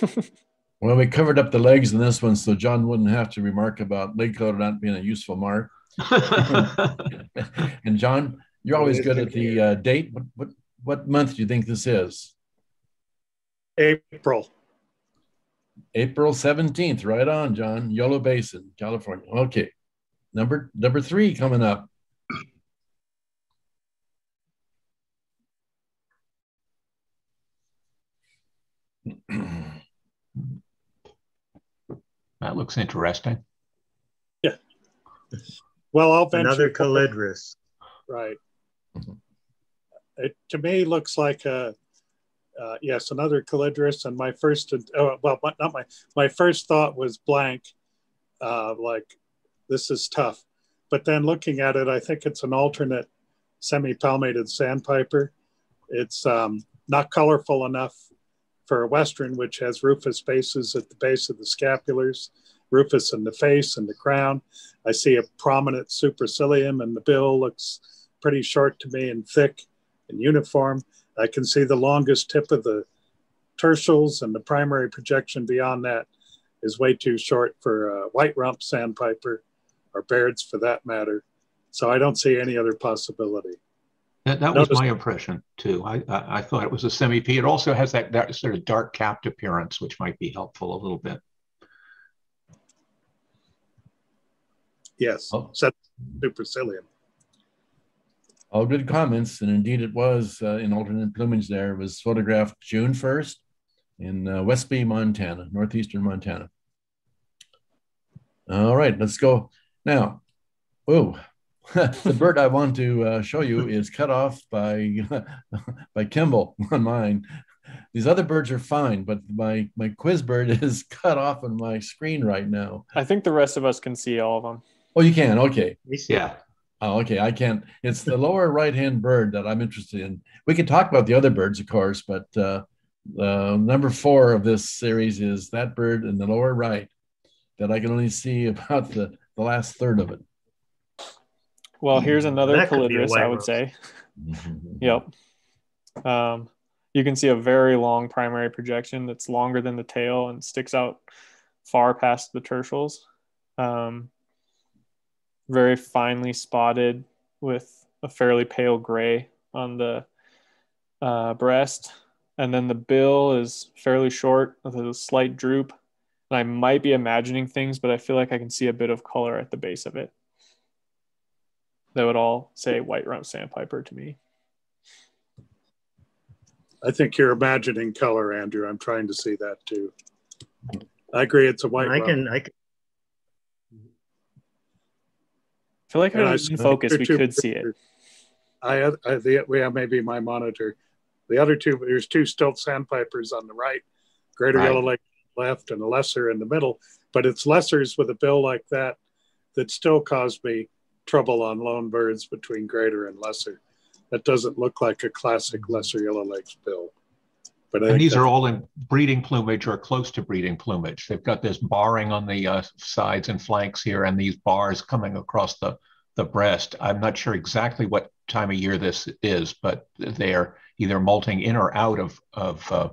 well, we covered up the legs in this one, so John wouldn't have to remark about leg color not being a useful mark. and John, you're always good at the uh, date. What, what what month do you think this is? April. April 17th, right on, John. Yolo Basin, California. Okay. Number number three coming up. That looks interesting. Yeah. Well, I'll venture. Another calidris. Right. Mhm. It to me looks like a uh, yes, another calidris. And my first, oh, well, not my my first thought was blank, uh, like this is tough. But then looking at it, I think it's an alternate semi-palmated sandpiper. It's um, not colorful enough for a western, which has rufous bases at the base of the scapulars, rufous in the face and the crown. I see a prominent supercilium, and the bill looks pretty short to me and thick and uniform. I can see the longest tip of the tertials, and the primary projection beyond that is way too short for a white rump sandpiper or Baird's for that matter. So I don't see any other possibility. That, that was my impression too. I, I, I thought it was a semi P. It also has that, that sort of dark capped appearance, which might be helpful a little bit. Yes, Oh. set supercilium. All good comments, and indeed it was uh, in alternate plumage. There It was photographed June first in uh, Westby, Montana, northeastern Montana. All right, let's go now. Oh, the bird I want to uh, show you is cut off by by Kimball on mine. These other birds are fine, but my my quiz bird is cut off on my screen right now. I think the rest of us can see all of them. Oh, you can. Okay. Yeah. Oh, okay. I can't. It's the lower right hand bird that I'm interested in. We can talk about the other birds, of course, but uh, uh, number four of this series is that bird in the lower right that I can only see about the, the last third of it. Well, here's another That could be a calidris, I would say. Yep. Um, you can see a very long primary projection that's longer than the tail and sticks out far past the tertials. Um, very finely spotted with a fairly pale gray on the uh, breast. And then the bill is fairly short with a slight droop. And I might be imagining things, but I feel like I can see a bit of color at the base of it. That would all say white rump sandpiper to me. I think you're imagining color, Andrew. I'm trying to see that too. I agree. It's a white. I rump. can, I can, I feel like if And it I in focus, we two could see it. I, uh, I the, we have maybe my monitor. The other two, there's two stilt sandpipers on the right, greater Right. yellowlegs left, and a lesser in the middle. But it's lessers with a bill like that that still cause me trouble on lone birds between greater and lesser. That doesn't look like a classic lesser yellowlegs bill. But I And these are all in breeding plumage or close to breeding plumage. They've got this barring on the uh, sides and flanks here, and these bars coming across the the breast. I'm not sure exactly what time of year this is, but they are either molting in or out of of uh,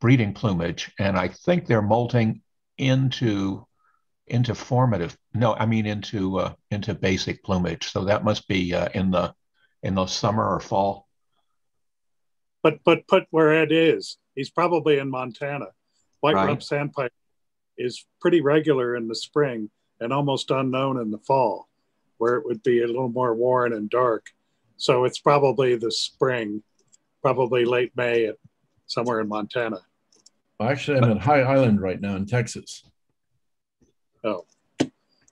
breeding plumage, and I think they're molting into into formative. No, I mean into uh, into basic plumage. So that must be uh, in the in the summer or fall. but but put where Ed is. He's probably in Montana. White Right. rump sandpiper is pretty regular in the spring and almost unknown in the fall, where it would be a little more worn and dark. So it's probably the spring, probably late May, at, somewhere in Montana. Well, actually, I'm at High Island right now in Texas. Oh,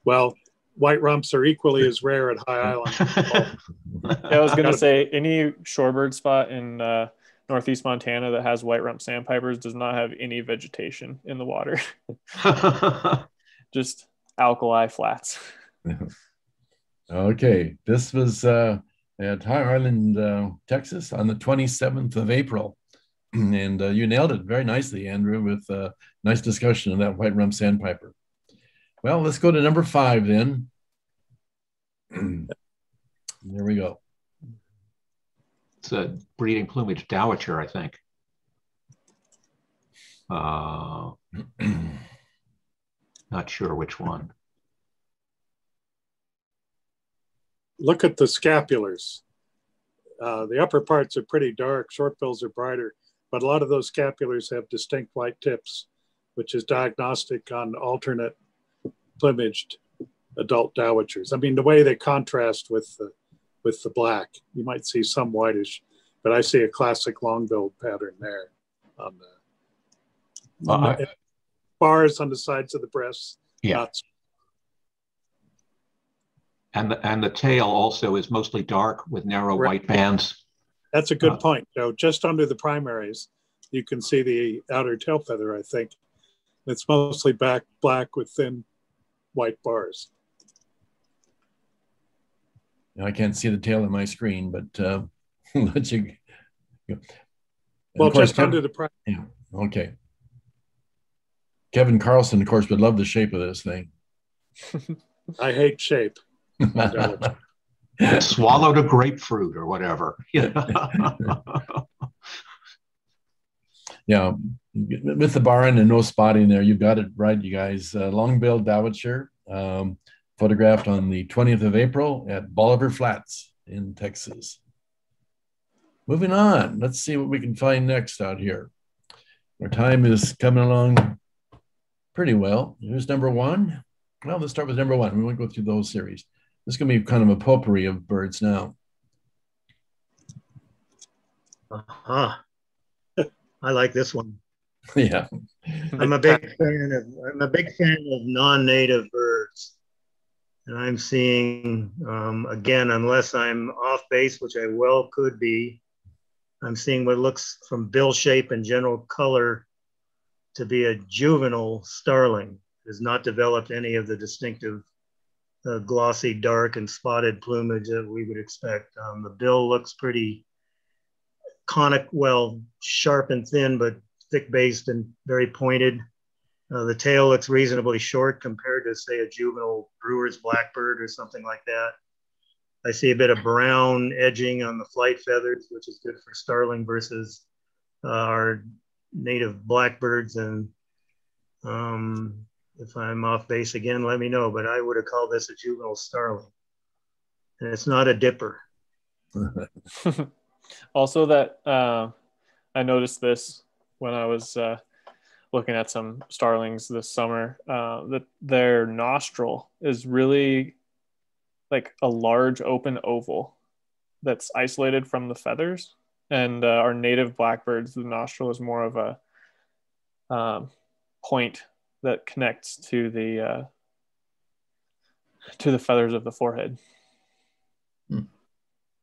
well, white rumps are equally as rare at High Island. Yeah, I was gonna say any shorebird spot in uh, northeast Montana that has white rump sandpipers does not have any vegetation in the water, just alkali flats. Okay, this was uh, at High Island, uh, Texas on the 27th of April. And uh, you nailed it very nicely, Andrew, with a nice discussion of that white rump sandpiper. Well, let's go to number five then. there we go. It's a breeding plumage dowitcher, I think. Uh, not sure which one. Look at the scapulars. Uh, the upper parts are pretty dark, short bills are brighter, but a lot of those scapulars have distinct white tips, which is diagnostic on alternate plumaged adult dowitchers. I mean, the way they contrast with the with the black, you might see some whitish, but I see a classic long billed pattern there on the, on Uh, the bars on the sides of the breasts. Yeah. And the, and the tail also is mostly dark with narrow Right. white bands. That's a good Uh, point, Joe. Just under the primaries, you can see the outer tail feather, I think. It's mostly back black with thin white bars. I can't see the tail on my screen, but uh, let you. And Well, course, just under the pri- Yeah. Okay. Kevin Karlson, of course, would love the shape of this thing. I hate shape. Swallowed a grapefruit or whatever. yeah, with the barn and no spotting there, you've got it right, you guys. Uh, long-billed Dowitcher, um, photographed on the 20th of April at Bolivar Flats in Texas. Moving on, let's see what we can find next out here. Our time is coming along pretty well. Here's number one. Well, let's start with number one. We won't go through the whole series. This is going to be kind of a potpourri of birds now. uh-huh. I like this one. yeah. I'm a big fan of I'm a big fan of non-native birds. And I'm seeing um, again, unless I'm off base, which I well could be, I'm seeing what looks from bill shape and general color to be a juvenile starling. It Has not developed any of the distinctive uh, glossy, dark, and spotted plumage that we would expect. Um, the bill looks pretty conic, well, sharp and thin, but thick based and very pointed. Uh, the tail looks reasonably short compared to, say, a juvenile brewer's blackbird or something like that. I see a bit of brown edging on the flight feathers, which is good for starling versus uh, our native blackbirds. And um, if I'm off base again, let me know. But I would have called this a juvenile starling. And it's not a dipper. also, that uh, I noticed this when I was uh, looking at some starlings this summer uh, that their nostril is really like a large open oval that's isolated from the feathers. And uh, our native blackbirds, the nostril is more of a um, point that connects to the uh, to the feathers of the forehead.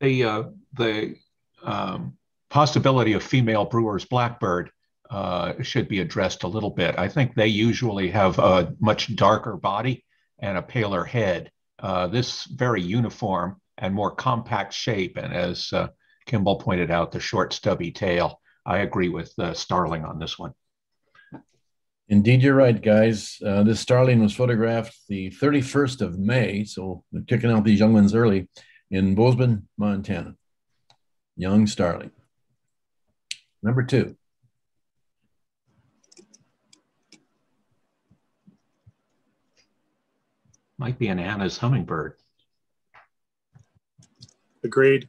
The uh, the um, possibility of female brewer's blackbird uh, should be addressed a little bit. I think they usually have a much darker body and a paler head. Uh, this very uniform and more compact shape, and as uh, Kimball pointed out, the short stubby tail. I agree with uh, Starling on this one. Indeed, you're right, guys. Uh, this starling was photographed the 31st of May, so we're kicking out these young ones early in Bozeman, Montana. Young starling. Number two. Might be an Anna's hummingbird. Agreed.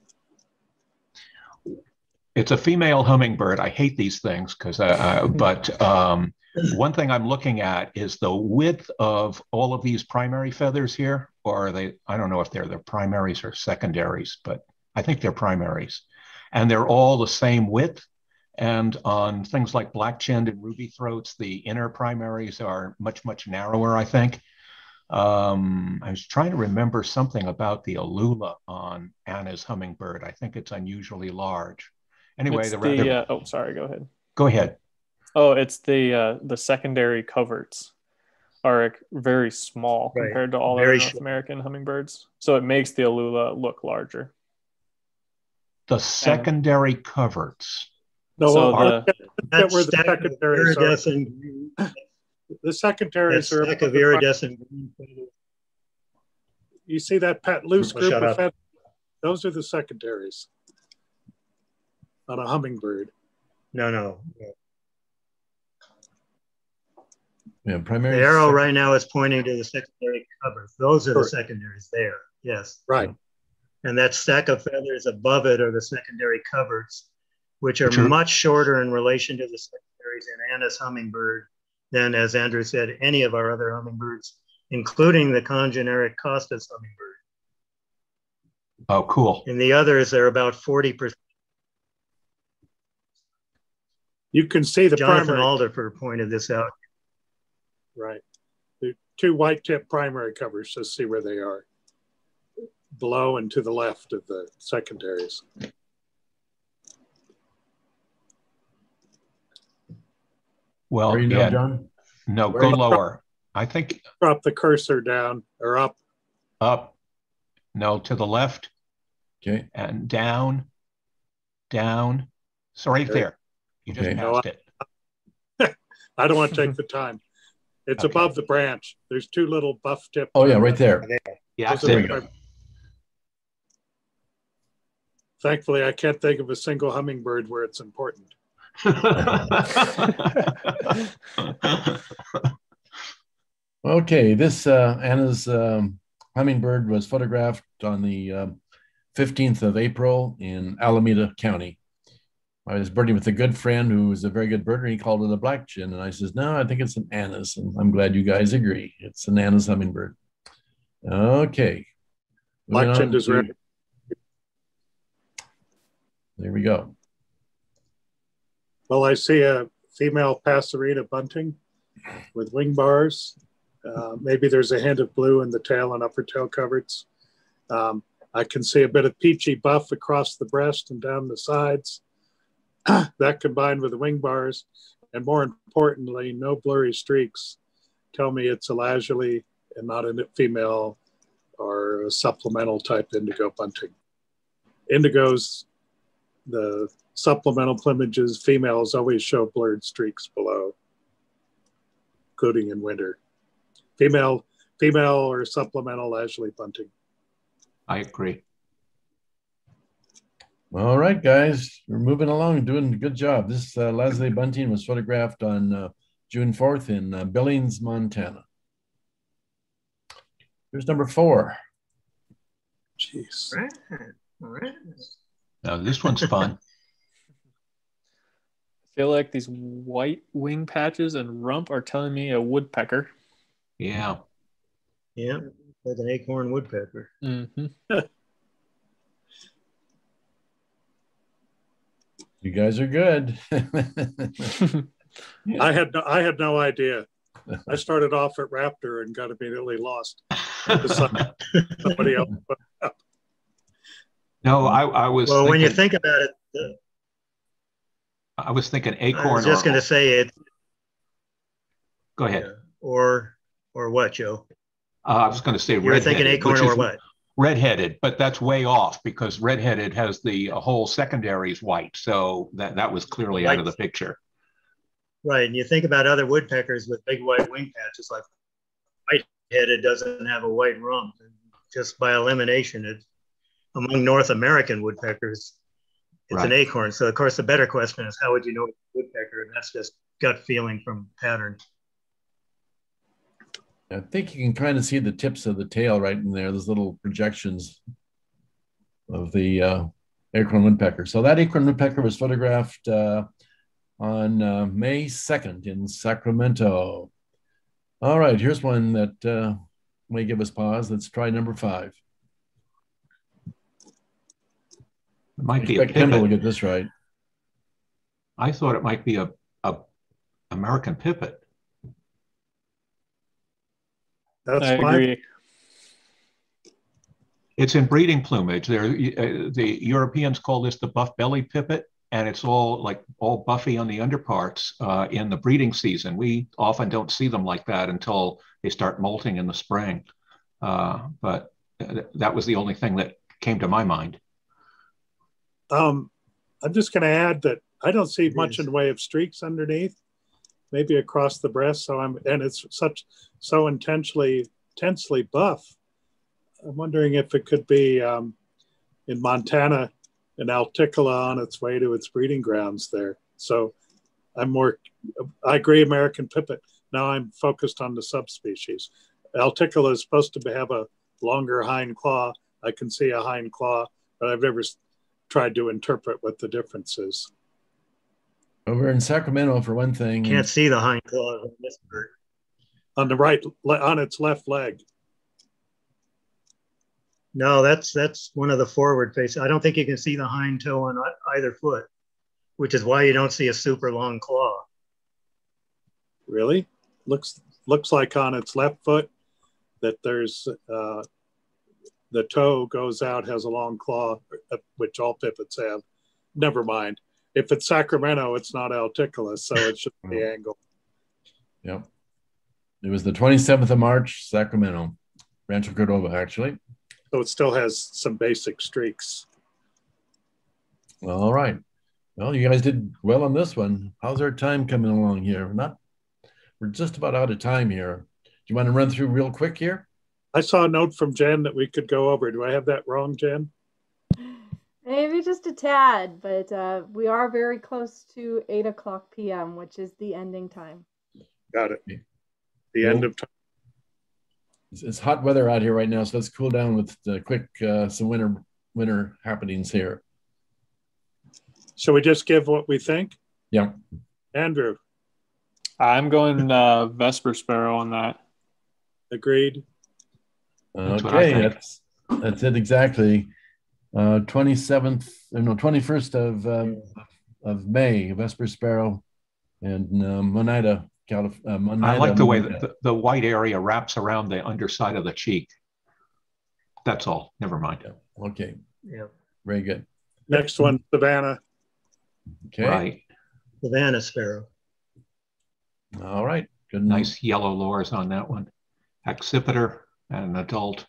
It's a female hummingbird. I hate these things because, uh, uh, but um, one thing I'm looking at is the width of all of these primary feathers here, or are they, I don't know if they're the primaries or secondaries, but I think they're primaries. And they're all the same width. And on things like black chinned and ruby throats, the inner primaries are much, much narrower, I think. Um, I was trying to remember something about the alula on Anna's hummingbird. I think it's unusually large. Anyway, it's the, the, the uh, oh, sorry, go ahead. go ahead. Oh, it's the uh, the secondary coverts are very small Right. compared to all Very other North. American hummingbirds, so it makes the alula look larger. The secondary coverts. No, So well, the- look at That where the stack of secondaries are. iridescent The that secondaries are. stack of iridescent green feathers. You see that pet loose group shut of up. feathers? Those are the secondaries on a hummingbird. No, no. Yeah, primary. The arrow right now is pointing to the secondary coverts. Those are the secondaries there. Yes. Right. And that stack of feathers above it are the secondary coverts, which are Sure. much shorter in relation to the secondaries in Anna's hummingbird than, as Andrew said, any of our other hummingbirds, including the congeneric Costas hummingbird. Oh, cool. In the others, they're about 40%. You can see the Jonathan primary. Alderfer pointed this out. Right. The two white tip primary coverts, just see where they are. Below and to the left of the secondaries. Well, Where you know, yeah, John? no, Where go you- lower. I think Drop the cursor down or up. up, no, to the left Okay. and down, down. So right Okay. there. You just Okay. passed it. I don't want to take the time. It's Okay. above the branch. There's two little buff tip. Oh, yeah, right there. Yeah, there we go. Thankfully, I can't think of a single hummingbird where it's important. Okay, this uh, Anna's um, hummingbird was photographed on the um, 15th of April in Alameda County. I was birding with a good friend who was a very good birder. He called it a black chin, and I says, "No, I think it's an Anna's." And I'm glad you guys agree. It's an Anna's hummingbird. Okay, Black chinned is red. There we go. Well, I see a female passerina bunting with wing bars. Uh, maybe there's a hint of blue in the tail and upper tail coverts. Um, I can see a bit of peachy buff across the breast and down the sides. that combined with the wing bars, and more importantly, no blurry streaks, tell me it's a lazuli and not a female or a supplemental type indigo bunting. Indigos, the supplemental plumages, females always show blurred streaks below, including in winter. Female, female or supplemental lazuli bunting. I agree. All right, guys, we're moving along, doing a good job. This uh, lazuli bunting was photographed on uh, June 4th in uh, Billings, Montana. Here's number four. Jeez. All right, now this one's fun. I feel like these white wing patches and rump are telling me a woodpecker. Yeah. Yeah, like an acorn woodpecker. Mm-hmm. You guys are good. I had no, I had no idea. I started off at Raptor and got immediately lost. Somebody else. No, I, I was. Well, thinking, when you think about it, the, I was thinking acorn. I was just going to say it, Go ahead. or or what, Joe? Uh, I was going to say were redheaded, thinking acorn or what? Redheaded, but that's way off because redheaded has the whole secondary is white, so that that was clearly out of the picture. Right, and you think about other woodpeckers with big white wing patches, like white-headed doesn't have a white rump. Just by elimination, it among North American woodpeckers, it's an acorn. So of course, the better question is, how would you know it's a woodpecker? And that's just gut feeling from pattern. I think you can kind of see the tips of the tail right in there, those little projections of the uh, acorn woodpecker. So that acorn woodpecker was photographed uh, on uh, May 2nd in Sacramento. All right, here's one that uh, may give us pause. Let's try number five. It might be a Expect Kendall to get this right. I thought it might be a, a American pipit. That's I fine. agree. It's in breeding plumage. There, uh, the Europeans call this the buff belly pipit, and it's all like all buffy on the underparts uh, in the breeding season. We often don't see them like that until they start molting in the spring. Uh, but uh, that was the only thing that came to my mind. Um, I'm just going to add that I don't see It much is. in the way of streaks underneath, maybe across the breast. So I'm, and it's such so intensely, intensely buff. I'm wondering if it could be um, in Montana, an Alticola on its way to its breeding grounds there. So I'm more, I agree, American pipit. Now I'm focused on the subspecies. Alticola is supposed to have a longer hind claw. I can see a hind claw, but I've never tried to interpret what the difference is. Over in Sacramento, for one thing, You Can't see the hind claws on this bird. On the right, on its left leg. No, that's that's one of the forward faces. I don't think you can see the hind toe on either foot, which is why you don't see a super long claw. Really, looks looks like on its left foot that there's uh, the toe goes out, has a long claw, uh, which all pipits have. Never mind. If it's Sacramento, it's not Alticola, so it should be angle. Yep. It was the 27th of March, Sacramento, Rancho Cordova, actually. So it still has some basic streaks. All right. Well, you guys did well on this one. How's our time coming along here? We're Not, we're just about out of time here. Do you want to run through real quick here? I saw a note from Jen that we could go over. Do I have that wrong, Jen? Maybe just a tad, but uh, we are very close to 8 o'clock p.m., which is the ending time. Got it. The end of time. It's, it's hot weather out here right now, so let's cool down with the quick uh, some winter winter happenings here. Shall we just give what we think? Yeah. Andrew, I'm going uh, Vesper Sparrow on that. agreed. That's Okay, that's that's it exactly. Uh, 27th, uh, no, 21st of um, of May, Vesper Sparrow and uh, Monida, Calif- uh, Monida, I like the way that the, the white area wraps around the underside of the cheek. That's all. Never mind. Okay, Yeah. very good. Next one, Savannah. Okay, Right. Savannah sparrow. all right. Good. Nice yellow lores on that one. Accipiter and an adult.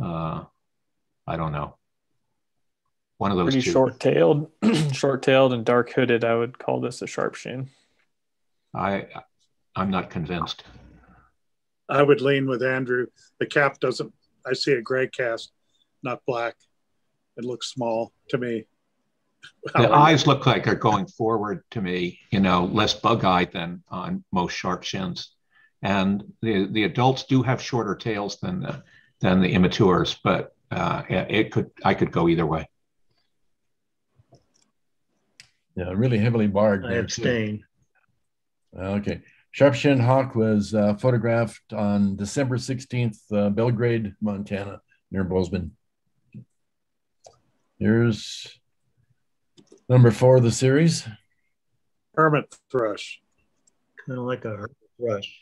Uh, I don't know. One of those Pretty two. short-tailed, short-tailed and dark-hooded. I would call this a sharp shin. I I'm not convinced. I would lean with Andrew. The cap doesn't, I see a gray cast, not black. It looks small to me. The eyes look like they're going forward to me, you know, less bug-eyed than on most sharp shins. And the the adults do have shorter tails than the than the immatures, but uh, it it could I could go either way. Yeah, really heavily barred. I there, too. abstain. Okay. Sharpshin hawk was uh, photographed on December 16th, uh, Belgrade, Montana, near Bozeman. Here's number four of the series. Hermit thrush. Kind of like a rush.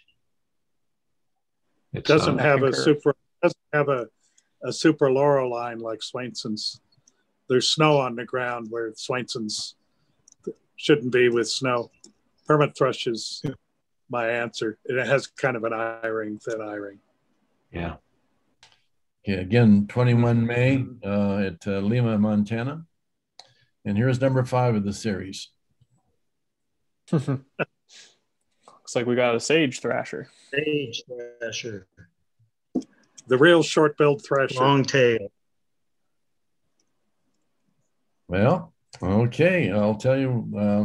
It's, Doesn't have a concur. super, doesn't have a, a supraloral line like Swainson's. There's snow on the ground where Swainson's shouldn't be with snow. Hermit thrush is my answer. It has kind of an eye ring, thin eye ring. yeah. Okay, again, 21 May uh, at uh, Lima, Montana. And here's number five of the series. Looks like we got a sage thrasher. Sage thrasher. The real short billed thrasher. Long tail. Well, okay, I'll tell you, uh,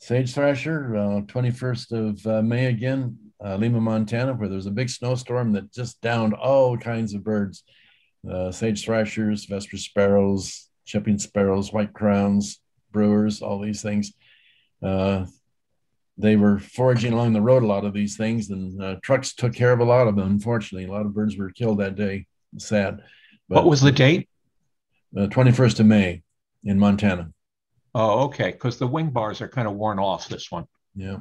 Sage Thrasher, uh, 21st of uh, May again, uh, Lima, Montana, where there's a big snowstorm that just downed all kinds of birds. Uh, sage thrashers, vesper sparrows, chipping sparrows, white crowns, brewers, all these things. Uh, they were foraging along the road, a lot of these things, and uh, trucks took care of a lot of them. Unfortunately, a lot of birds were killed that day. Sad. What was the date? uh, 21st of May in Montana? Oh, okay. Because the wing bars are kind of worn off this one. Yeah.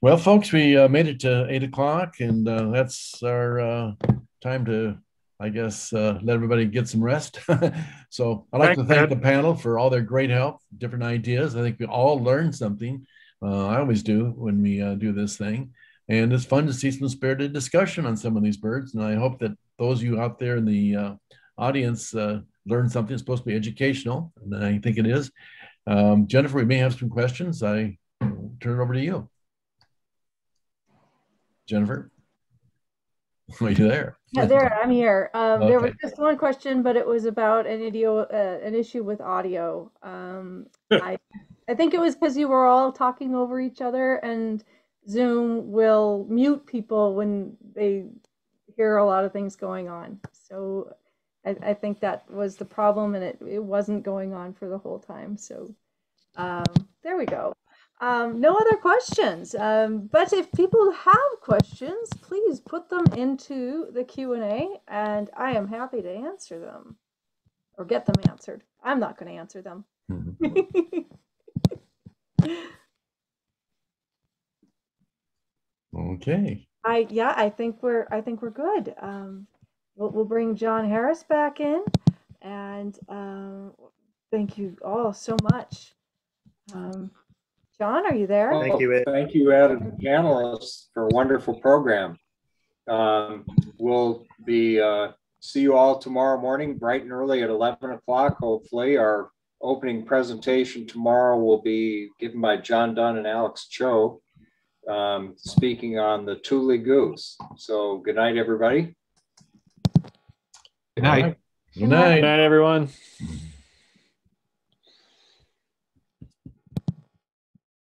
Well, folks, we uh, made it to eight o'clock, and uh, that's our uh, time to, I guess, uh, let everybody get some rest. so I'd like to Thank thank you. the panel for all their great help, different ideas. I think we all learned something. Uh, I always do when we uh, do this thing. And it's fun to see some spirited discussion on some of these birds. And I hope that those of you out there in the uh, audience uh, learn something. It's supposed to be educational, and I think it is. Um, Jennifer, we may have some questions. I turn it over to you. Jennifer? Are you there? Yeah, there, I'm here. Um, There was just one question, but it was about an idio, uh, an issue with audio. Um, I, I think it was because you were all talking over each other and Zoom will mute people when they hear a lot of things going on. So I, I think that was the problem and it, it wasn't going on for the whole time. So um, there we go. Um, no other questions. Um, but if people have questions, please put them into the Q and A, and I am happy to answer them or get them answered. I'm not going to answer them. Mhm. Okay. I yeah, I think we're I think we're good. Um, we'll we'll bring John Harris back in, and um, thank you all so much. Um, John, are you there? Thank you, Thank you, Ed and panelists, for a wonderful program. Um, we'll be, uh, see you all tomorrow morning, bright and early at 11 o'clock, hopefully. Our opening presentation tomorrow will be given by Jon Dunn and Alex Cho, um, speaking on the Tule Goose. So good night, everybody. Good night. Good night. Good night, everyone.